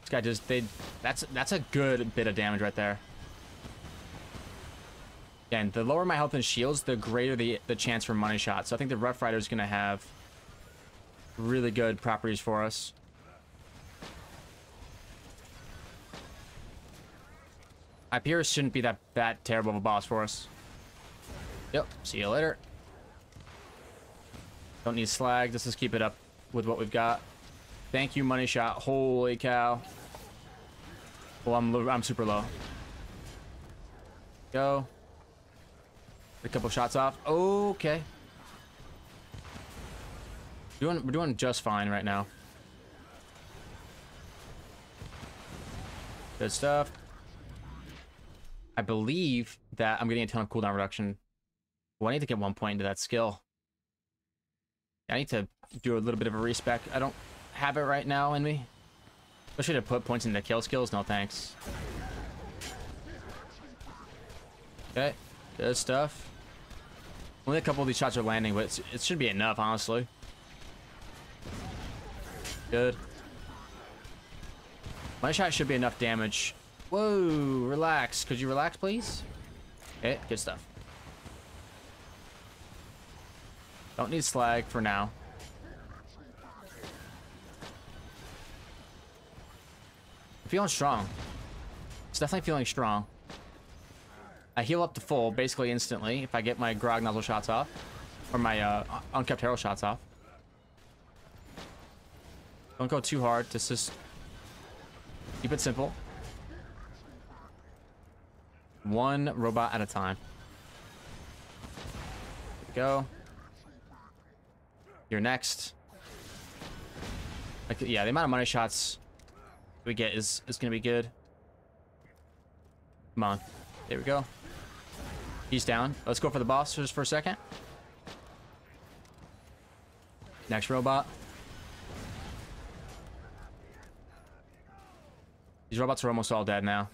This guy just, they, that's, that's a good bit of damage right there. Again, the lower my health and shields, the greater the, the chance for money shots. So I think the Rough Rider is going to have really good properties for us. Hyperius shouldn't be that, that terrible of a boss for us. Yep, see you later. Don't need slag, let's just keep it up with what we've got. Thank you, money shot. Holy cow. Well, I'm, I'm super low. Go. A couple shots off. Okay. Doing, we're doing just fine right now. Good stuff. I believe that I'm getting a ton of cooldown reduction. Well, I need to get one point into that skill. I need to do a little bit of a respec. I don't have it right now in me. Should have put points into kill skills. No thanks. Okay. Good stuff. Only a couple of these shots are landing, but it should be enough, honestly. Good. My shot should be enough damage. Whoa, relax. Could you relax, please? Okay, good stuff. Don't need slag for now. Feeling strong. It's definitely feeling strong. I heal up to full basically instantly if I get my Grog Nozzle shots off. Or my uh, Unkempt Harold shots off. Don't go too hard. Just, just keep it simple. One robot at a time. go. You're next. Like, yeah, the amount of money shots we get is, is going to be good. Come on. There we go. He's down. Let's go for the boss just for a second. Next robot. These robots are almost all dead now.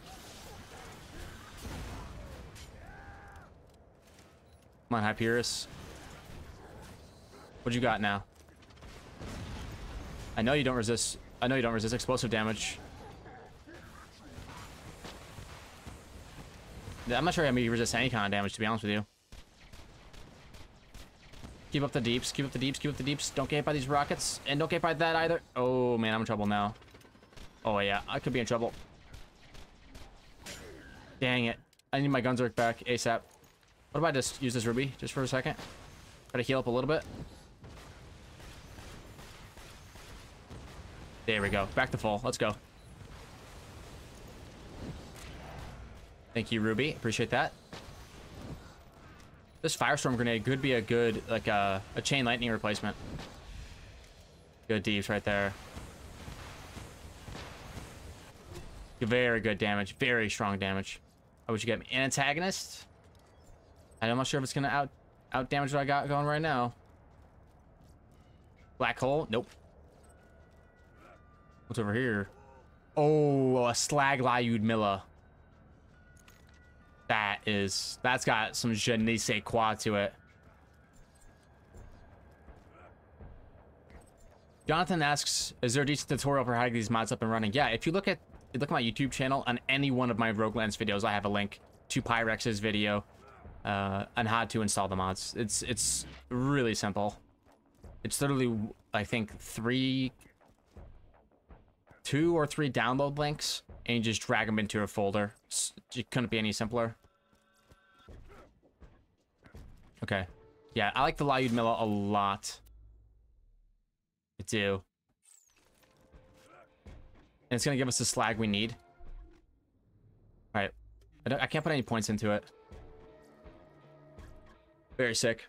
Come on, Hyperius. What you got now? I know you don't resist. I know you don't resist explosive damage. I'm not sure how many resist any kind of damage, to be honest with you. Keep up the deeps, keep up the deeps, keep up the deeps. Don't get hit by these rockets, and don't get hit by that either. Oh, man, I'm in trouble now. Oh, yeah, I could be in trouble. Dang it. I need my Gunzerk back ASAP. What if I just use this ruby just for a second? Try to heal up a little bit. There we go. Back to full. Let's go. Thank you, Ruby. Appreciate that. This Firestorm Grenade could be a good, like, uh, a Chain Lightning replacement. Good deeps right there. Very good damage. Very strong damage. I wish you get me an antagonist. I'm not sure if it's gonna out out damage what I got going right now. Black hole? Nope. What's over here? Oh, a Stalaglyud Milla. That is, that's got some je ne sais quoi to it. Jonathan asks, is there a decent tutorial for how to get these mods up and running? Yeah, if you look at look at my YouTube channel, on any one of my Roguelands videos, I have a link to Pyrex's video uh, on how to install the mods. It's it's really simple. It's literally, I think, three, two or three download links, and just drag them into a folder. It couldn't be any simpler. Okay. Yeah, I like the Lyud a lot. I do. And it's going to give us the slag we need. Alright. I, I can't put any points into it. Very sick.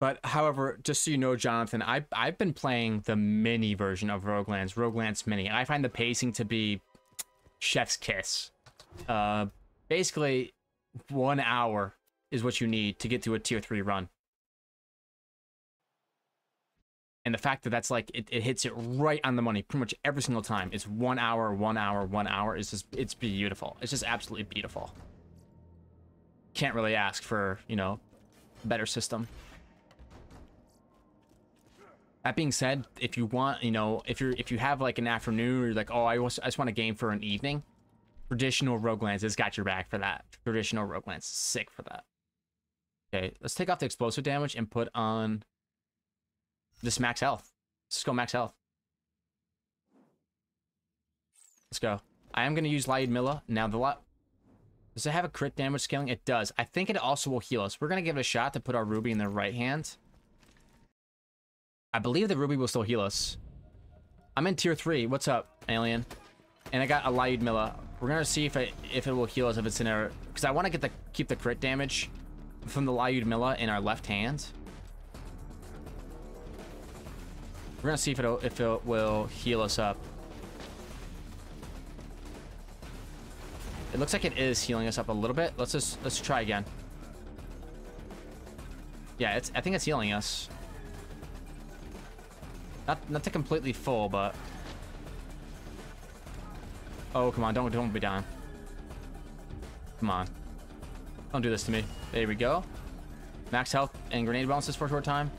But however, just so you know, Jonathan, I, I've been playing the mini version of Roguelands, Roguelands Mini, and I find the pacing to be chef's kiss. Uh, basically, one hour is what you need to get to a tier 3 run. And the fact that that's like, it, it hits it right on the money pretty much every single time. It's one hour, one hour, one hour. It's just, it's beautiful. It's just absolutely beautiful. Can't really ask for, you know, better system. That being said, if you want, you know, if you're if you have like an afternoon or you're like, oh, I, was, I just want a game for an evening, traditional Roguelands has got your back for that. Traditional Roguelands sick for that. Okay, let's take off the explosive damage and put on this max health. Let's go max health. Let's go. I am going to use Lyudmila. Now, the lot does it have a crit damage scaling? It does. I think it also will heal us. We're going to give it a shot to put our Ruby in the right hand. I believe the Ruby will still heal us. I'm in tier 3. What's up, alien? And I got a Lyudmila. We're going to see if it, if it will heal us if it's in our... Because I want to get the keep the crit damage from the Lyudmila in our left hand. We're going to see if it, if it will heal us up. It looks like it is healing us up a little bit. Let's just let's try again. Yeah, it's I think it's healing us. Not not to completely full, but Oh, come on, don't don't be down. Come on. Don't do this to me. There we go. Max health and grenade bonuses for a short time.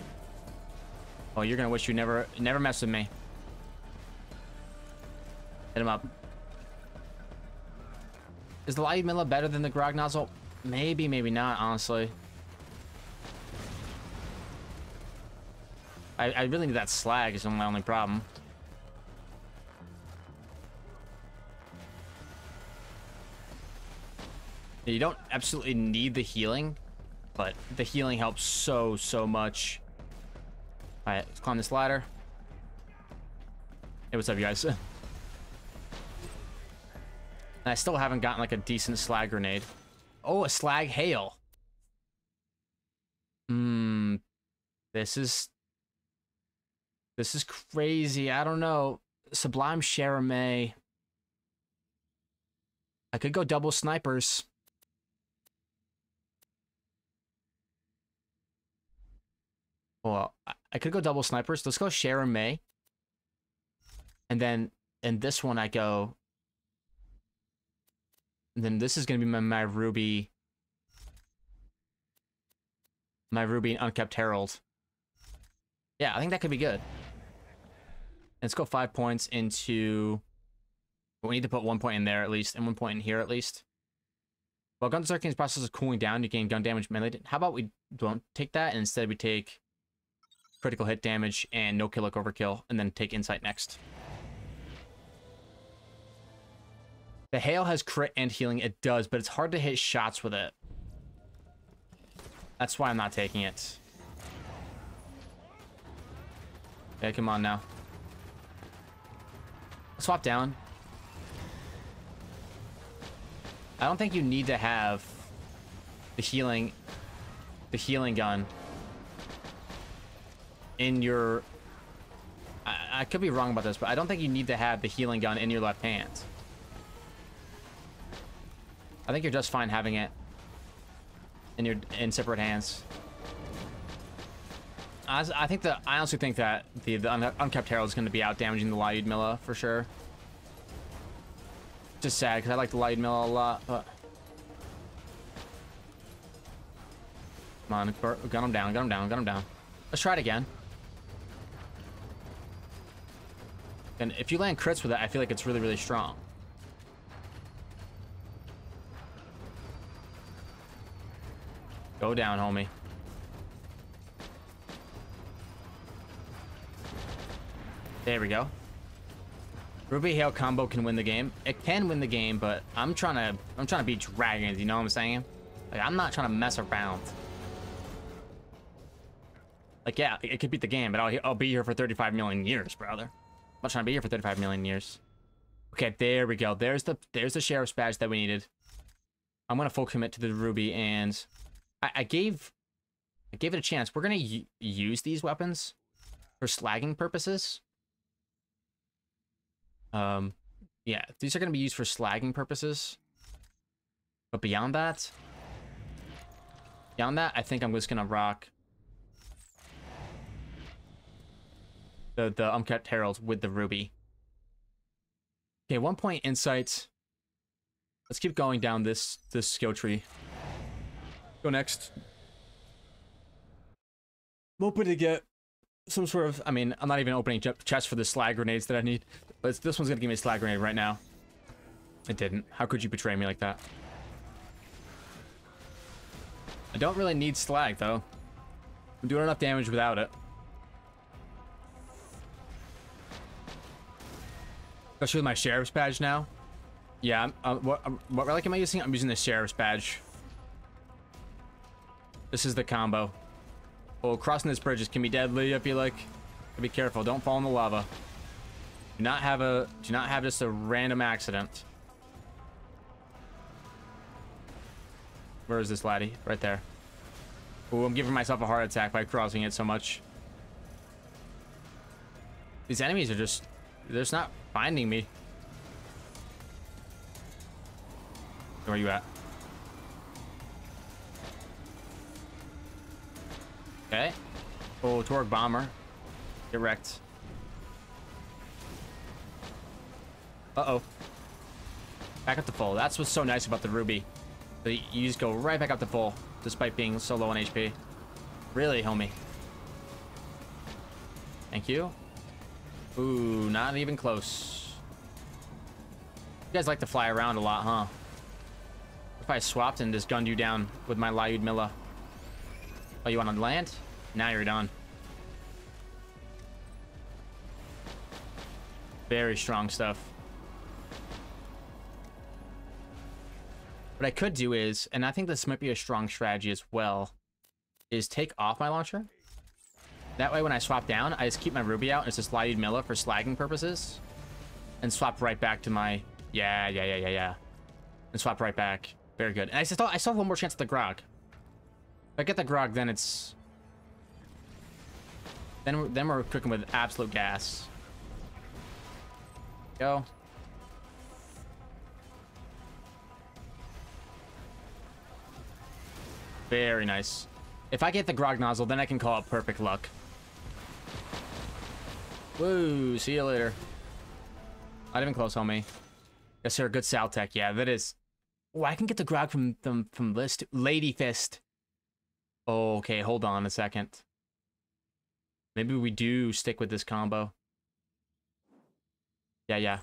Oh, you're gonna wish you never never mess with me. Hit him up. Is the Lyudmila better than the Grog Nozzle? Maybe, maybe not, honestly. I, I really need that slag is my only problem. You don't absolutely need the healing, but the healing helps so, so much. Alright, let's climb this ladder. Hey, what's up, you guys? I still haven't gotten like a decent slag grenade. Oh, a slag hail. Hmm. This is... This is crazy. I don't know. Sublime Sharamay. I could go double snipers. Well, I could go double snipers. Let's go Sharon May. And then in this one, I go. And then this is going to be my, my Ruby. My Ruby and Unkempt Harold. Yeah, I think that could be good. Let's go five points into... We need to put one point in there at least, and one point in here at least. While Guns Arcane's process is cooling down, you gain gun damage melee. How about we don't take that, and instead we take critical hit damage and no kill look overkill, and then take insight next. The hail has crit and healing. It does, but it's hard to hit shots with it. That's why I'm not taking it. Okay, come on now. Swap down. I don't think you need to have the healing the healing gun in your I, I, could be wrong about this, but I don't think you need to have the healing gun in your left hand. I think you're just fine having it in your in separate hands. I, I think that I honestly think that the, the un unkempt harold is going to be out damaging the Lyudmila for sure. Just sad because I like the Lyudmila a lot, but come on, gun him down, gun him down, gun him down. Let's try it again. And if you land crits with it, I feel like it's really, really strong. Go down, homie. There we go. Ruby Hail combo can win the game. It can win the game, but I'm trying to I'm trying to beat dragons, you know what I'm saying? Like I'm not trying to mess around. Like yeah, it could beat the game, but I'll I'll be here for 35 million years, brother. I'm not trying to be here for 35 million years. Okay, there we go. There's the there's the sheriff's badge that we needed. I'm gonna full commit to the ruby, and I, I gave I gave it a chance. We're gonna use these weapons for slagging purposes. Um, yeah, these are going to be used for slagging purposes. But beyond that, beyond that, I think I'm just going to rock the, the Unkempt Harold with the Ruby. Okay, one point insight. Let's keep going down this, this skill tree. Go next. I'm hoping to get some sort of... I mean, I'm not even opening chests for the slag grenades that I need. But this one's gonna give me a slag grenade right now. It didn't. How could you betray me like that? I don't really need slag, though. I'm doing enough damage without it. Especially with my sheriff's badge now. Yeah, I'm, uh, what, um, what relic am I using? I'm using the sheriff's badge. This is the combo. Oh, crossing this bridge can be deadly, if you like. Be careful, don't fall in the lava. Do not have a do not have just a random accident. Where is this laddie? Right there. Oh, I'm giving myself a heart attack by crossing it so much. These enemies are just they're just not finding me. Where are you at? Okay. Oh, Torgue Bomber. Get wrecked. Uh-oh. Back up to full. That's what's so nice about the Ruby. You just go right back up to full, despite being so low on HP. Really, homie. Thank you. Ooh, not even close. You guys like to fly around a lot, huh? If I swapped and just gunned you down with my Lyudmila. Oh, you want to land? Now you're done. Very strong stuff. What I could do is, and I think this might be a strong strategy as well, is take off my launcher. That way when I swap down, I just keep my Ruby out it's just Lyudmila for slagging purposes. And swap right back to my... Yeah, yeah, yeah, yeah, yeah. And swap right back. Very good. And I still, I still have one more chance at the Grog. If I get the Grog, then it's... Then, then we're cooking with absolute gas. Go. Very nice. If I get the Grog Nozzle, then I can call it perfect luck. Woo, see you later. Not even close, homie. Yes, sir, good Sal Tech. Yeah, that is... Oh, I can get the Grog from, from, from too. Lady Fist. okay, hold on a second. Maybe we do stick with this combo. Yeah, yeah.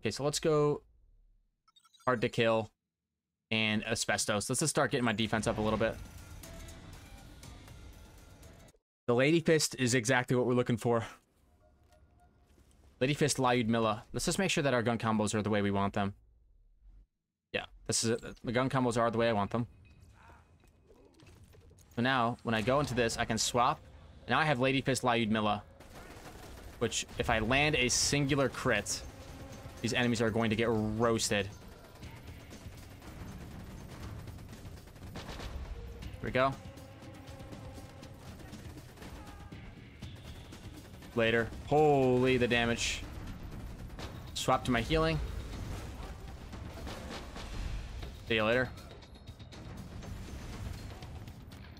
Okay, so let's go hard to kill and asbestos. Let's just start getting my defense up a little bit. The Lady Fist is exactly what we're looking for. Lady Fist, Lyudmila. Let's just make sure that our gun combos are the way we want them. Yeah, this is it. The gun combos are the way I want them. So now, when I go into this, I can swap. Now I have Lady Fist, Lyudmila. Which, if I land a singular crit, these enemies are going to get roasted. We go. later. Holy, the damage. Swap to my healing. See you later.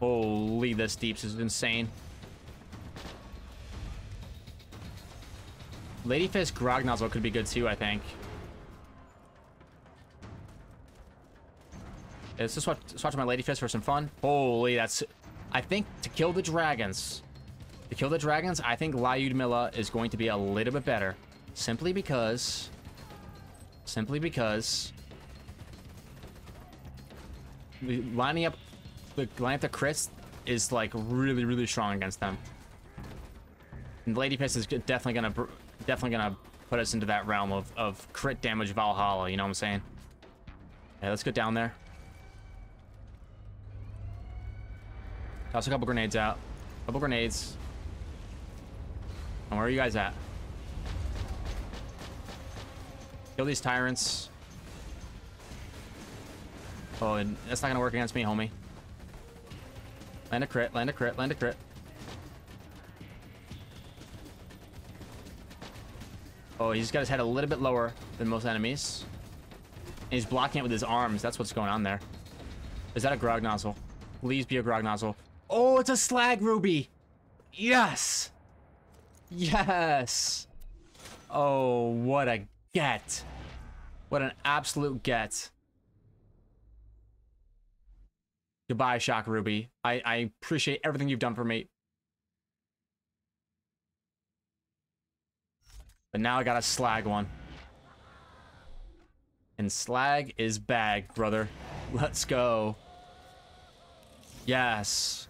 Holy, this deeps is insane. Lady Fist Grog Nozzle could be good too, I think. Let's just swap to my Lady Fist for some fun. Holy, that's... I think to kill the dragons, to kill the dragons, I think Lyudmila is going to be a little bit better. Simply because... Simply because... Lining up the the crits is like really, really strong against them. And Lady Fist is definitely gonna definitely gonna put us into that realm of, of crit damage Valhalla, you know what I'm saying? Yeah, let's go down there. Toss a couple grenades out. Couple grenades. And where are you guys at? Kill these tyrants. Oh, and that's not gonna work against me, homie. Land a crit, land a crit, land a crit. Oh, he's got his head a little bit lower than most enemies. And he's blocking it with his arms. That's what's going on there. Is that a Grog Nozzle? Please be a Grog Nozzle. Oh, it's a Slag Ruby! Yes! Yes! Oh, what a get. What an absolute get. Goodbye, Shock Ruby. I, I appreciate everything you've done for me. But now I got a slag one. And slag is bagged, brother. Let's go. Yes.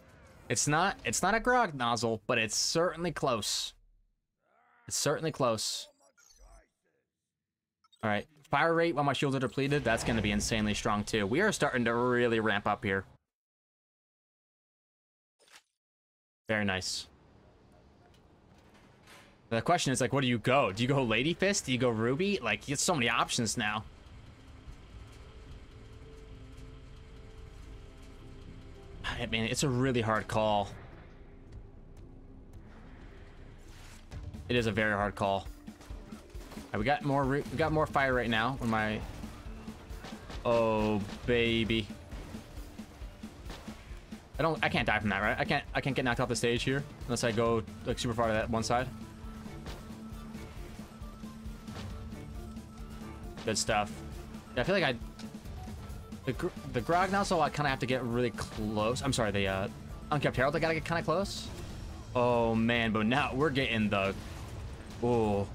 It's not it's not a grog nozzle, but it's certainly close. It's certainly close. All right, fire rate while my shields are depleted, that's going to be insanely strong too. We are starting to really ramp up here. Very nice. The question is like, what do you go? Do you go Lady Fist? Do you go Ruby? Like, you get so many options now. I mean, it's a really hard call. It is a very hard call. Right, we got more we got more fire right now when my Oh baby. I don't I can't die from that, right? I can't I can't get knocked off the stage here unless I go like super far to that one side. Good stuff. I feel like I the the Grog Nozzle I kind of have to get really close. I'm sorry, the uh Unkempt Harold I gotta get kind of close. Oh man, but now we're getting the Oh.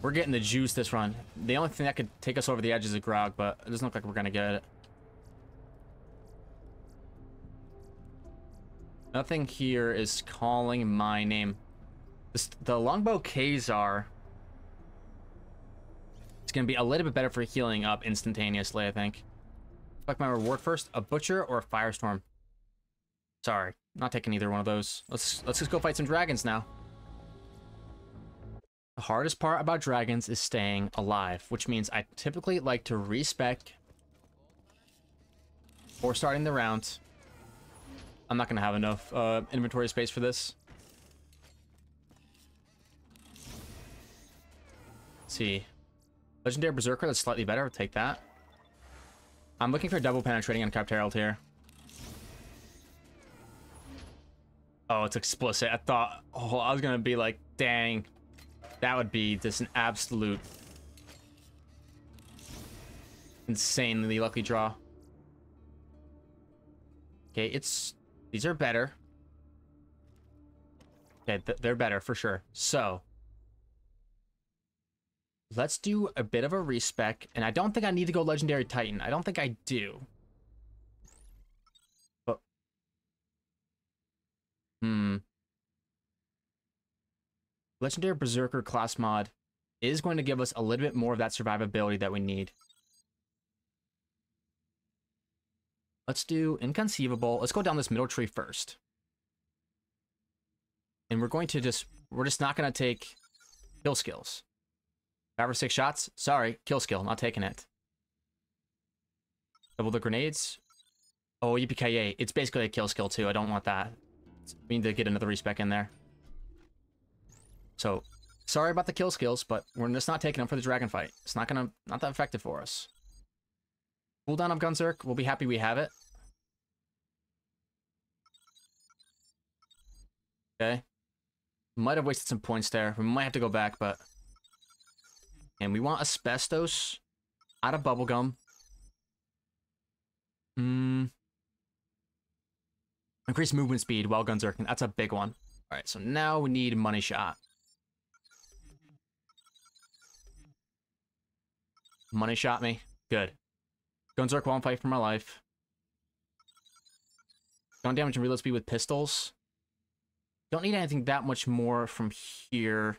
We're getting the juice this run. The only thing that could take us over the edge is a grog, but it doesn't look like we're to get it. Nothing here is calling my name. The longbow Quasar It's going to be a little bit better for healing up instantaneously, I think. Fuck my reward first. A butcher or a firestorm? Sorry, not taking either one of those. Let's let's just go fight some dragons now. The hardest part about dragons is staying alive, which means I typically like to respec before starting the round. I'm not going to have enough uh, inventory space for this. Let's see. Legendary Berserker, that's slightly better. I'll take that. I'm looking for double penetrating Unkempt Harold here. Oh, it's explicit. I thought, oh, I was going to be like, dang. That would be just an absolute insanely lucky draw. Okay, it's, these are better. Okay, th they're better for sure. So, let's do a bit of a respec, and I don't think I need to go legendary titan. I don't think I do. But hmm. Legendary Berserker class mod is going to give us a little bit more of that survivability that we need. Let's do Inconceivable. Let's go down this middle tree first. And we're going to just, we're just not going to take kill skills. Five or six shots? Sorry, kill skill, not taking it. Double the grenades. Oh, yippee It's basically a kill skill too. I don't want that. We need to get another respec in there. So, sorry about the kill skills, but we're just not taking them for the dragon fight. It's not gonna, not that effective for us. Cooldown of Gunzerk, we'll be happy we have it. Okay. Might have wasted some points there. We might have to go back, but... And we want Asbestos out of Bubblegum. Hmm. Increase movement speed while Gunzerk. That's a big one. Alright, so now we need Money Shot. Money shot me. Good. Guns are fight for my life. Gun damage and reload speed with pistols. Don't need anything that much more from here.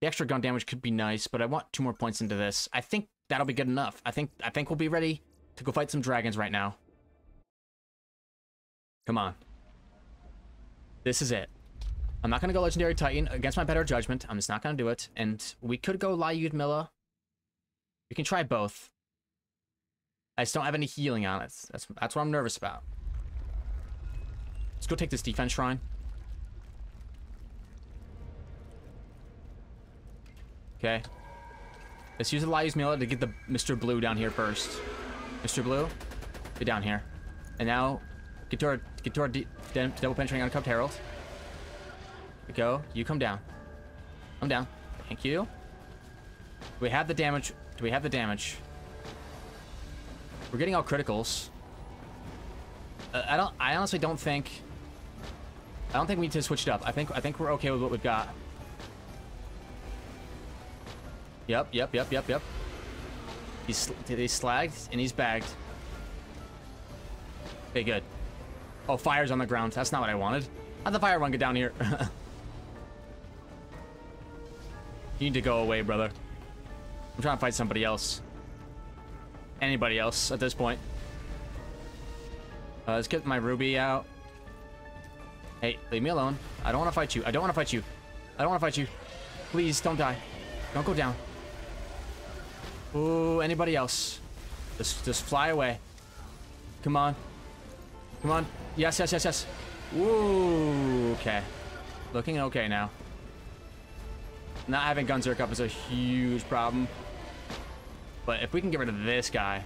The extra gun damage could be nice, but I want two more points into this. I think that'll be good enough. I think I think we'll be ready to go fight some dragons right now. Come on. This is it. I'm not going to go Legendary Titan against my better judgment. I'm just not going to do it. And we could go Lyudmila. We can try both. I just don't have any healing on it. That's that's what I'm nervous about. Let's go take this defense shrine. Okay. Let's use the Lyudmila to get the Mr. Blue down here first. Mr. Blue, get down here. And now, get to our, get to our double penetrating Unkempt Harold. We go. You come down. Come down. Thank you. We have the damage. Do we have the damage? We're getting all criticals. Uh, I don't. I honestly don't think. I don't think we need to switch it up. I think. I think we're okay with what we've got. Yep. Yep. Yep. Yep. Yep. He's he's slagged and he's bagged. Okay. Good. Oh, fire's on the ground. That's not what I wanted. How'd the fire one get down here? you need to go away, brother. I'm trying to fight somebody else. Anybody else at this point. Uh, let's get my ruby out. Hey, leave me alone. I don't want to fight you. I don't want to fight you. I don't want to fight you. Please, don't die. Don't go down. Ooh, anybody else? Just, just fly away. Come on. Come on. Yes, yes, yes, yes. Ooh, okay. Looking okay now. Not having Gunzerk up is a huge problem. But if we can get rid of this guy,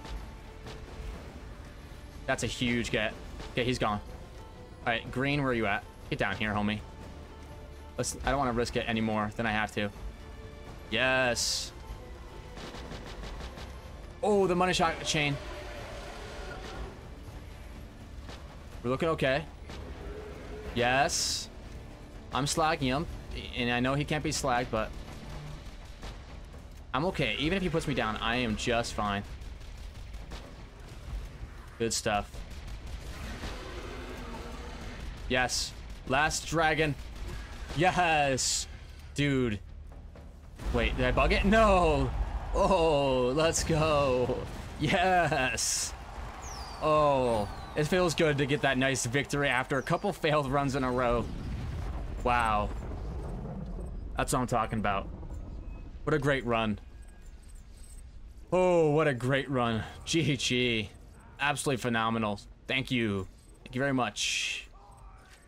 that's a huge get. Okay, he's gone. All right, Green, where are you at? Get down here, homie. Let's. I don't want to risk it any more than I have to. Yes. Oh, the money shot chain. We're looking okay. Yes. I'm slagging him. And I know he can't be slagged, but I'm okay. Even if he puts me down, I am just fine. Good stuff. Yes. Last dragon. Yes. Dude. Wait, did I bug it? No. Oh, let's go. Yes. Oh, it feels good to get that nice victory after a couple failed runs in a row. Wow. That's what I'm talking about. What a great run. Oh, what a great run. GG. Absolutely phenomenal. Thank you. Thank you very much.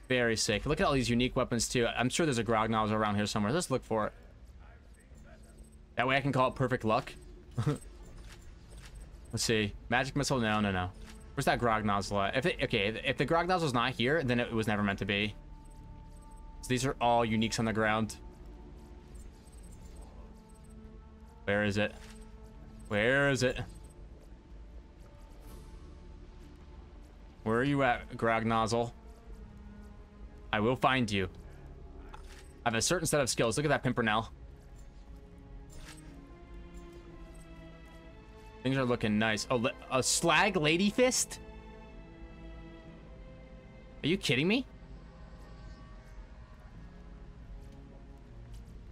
Very sick. Look at all these unique weapons, too. I'm sure there's a Grog nozzle around here somewhere. Let's look for it. That way I can call it perfect luck. Let's see. Magic missile? No, no, no. Where's that Grog nozzle at? If it, okay, if the Grog nozzle's not here, then it was never meant to be. So these are all uniques on the ground. Where is it? Where is it? Where are you at, Grog Nozzle? I will find you. I have a certain set of skills. Look at that Pimpernel. Things are looking nice. A slag lady fist? Are you kidding me?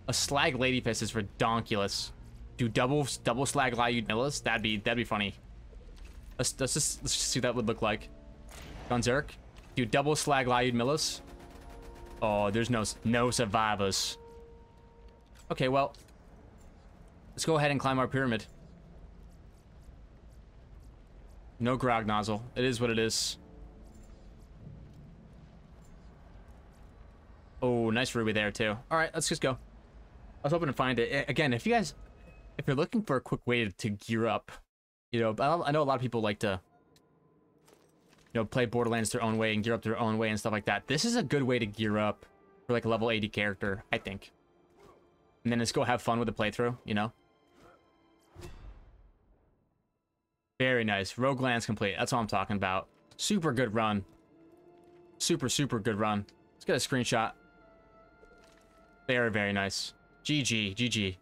A slag lady fist is redonkulous. Do double double slag Lyudmilus? That'd be that'd be funny. Let's let's just let's just see what that would look like. Gunzerk. Do double slag Lyudmilus. Oh, there's no no survivors. Okay, well. Let's go ahead and climb our pyramid. No grog nozzle. It is what it is. Oh, nice ruby there too. All right, let's just go. I was hoping to find it. Again, if you guys, if you're looking for a quick way to gear up, you know, I know a lot of people like to, you know, play Borderlands their own way and gear up their own way and stuff like that. This is a good way to gear up for like a level 80 character, I think. And then just go have fun with the playthrough, you know? Very nice. Roguelands complete. That's all I'm talking about. Super good run. Super, super good run. Let's get a screenshot. Very, very nice. GG, GG.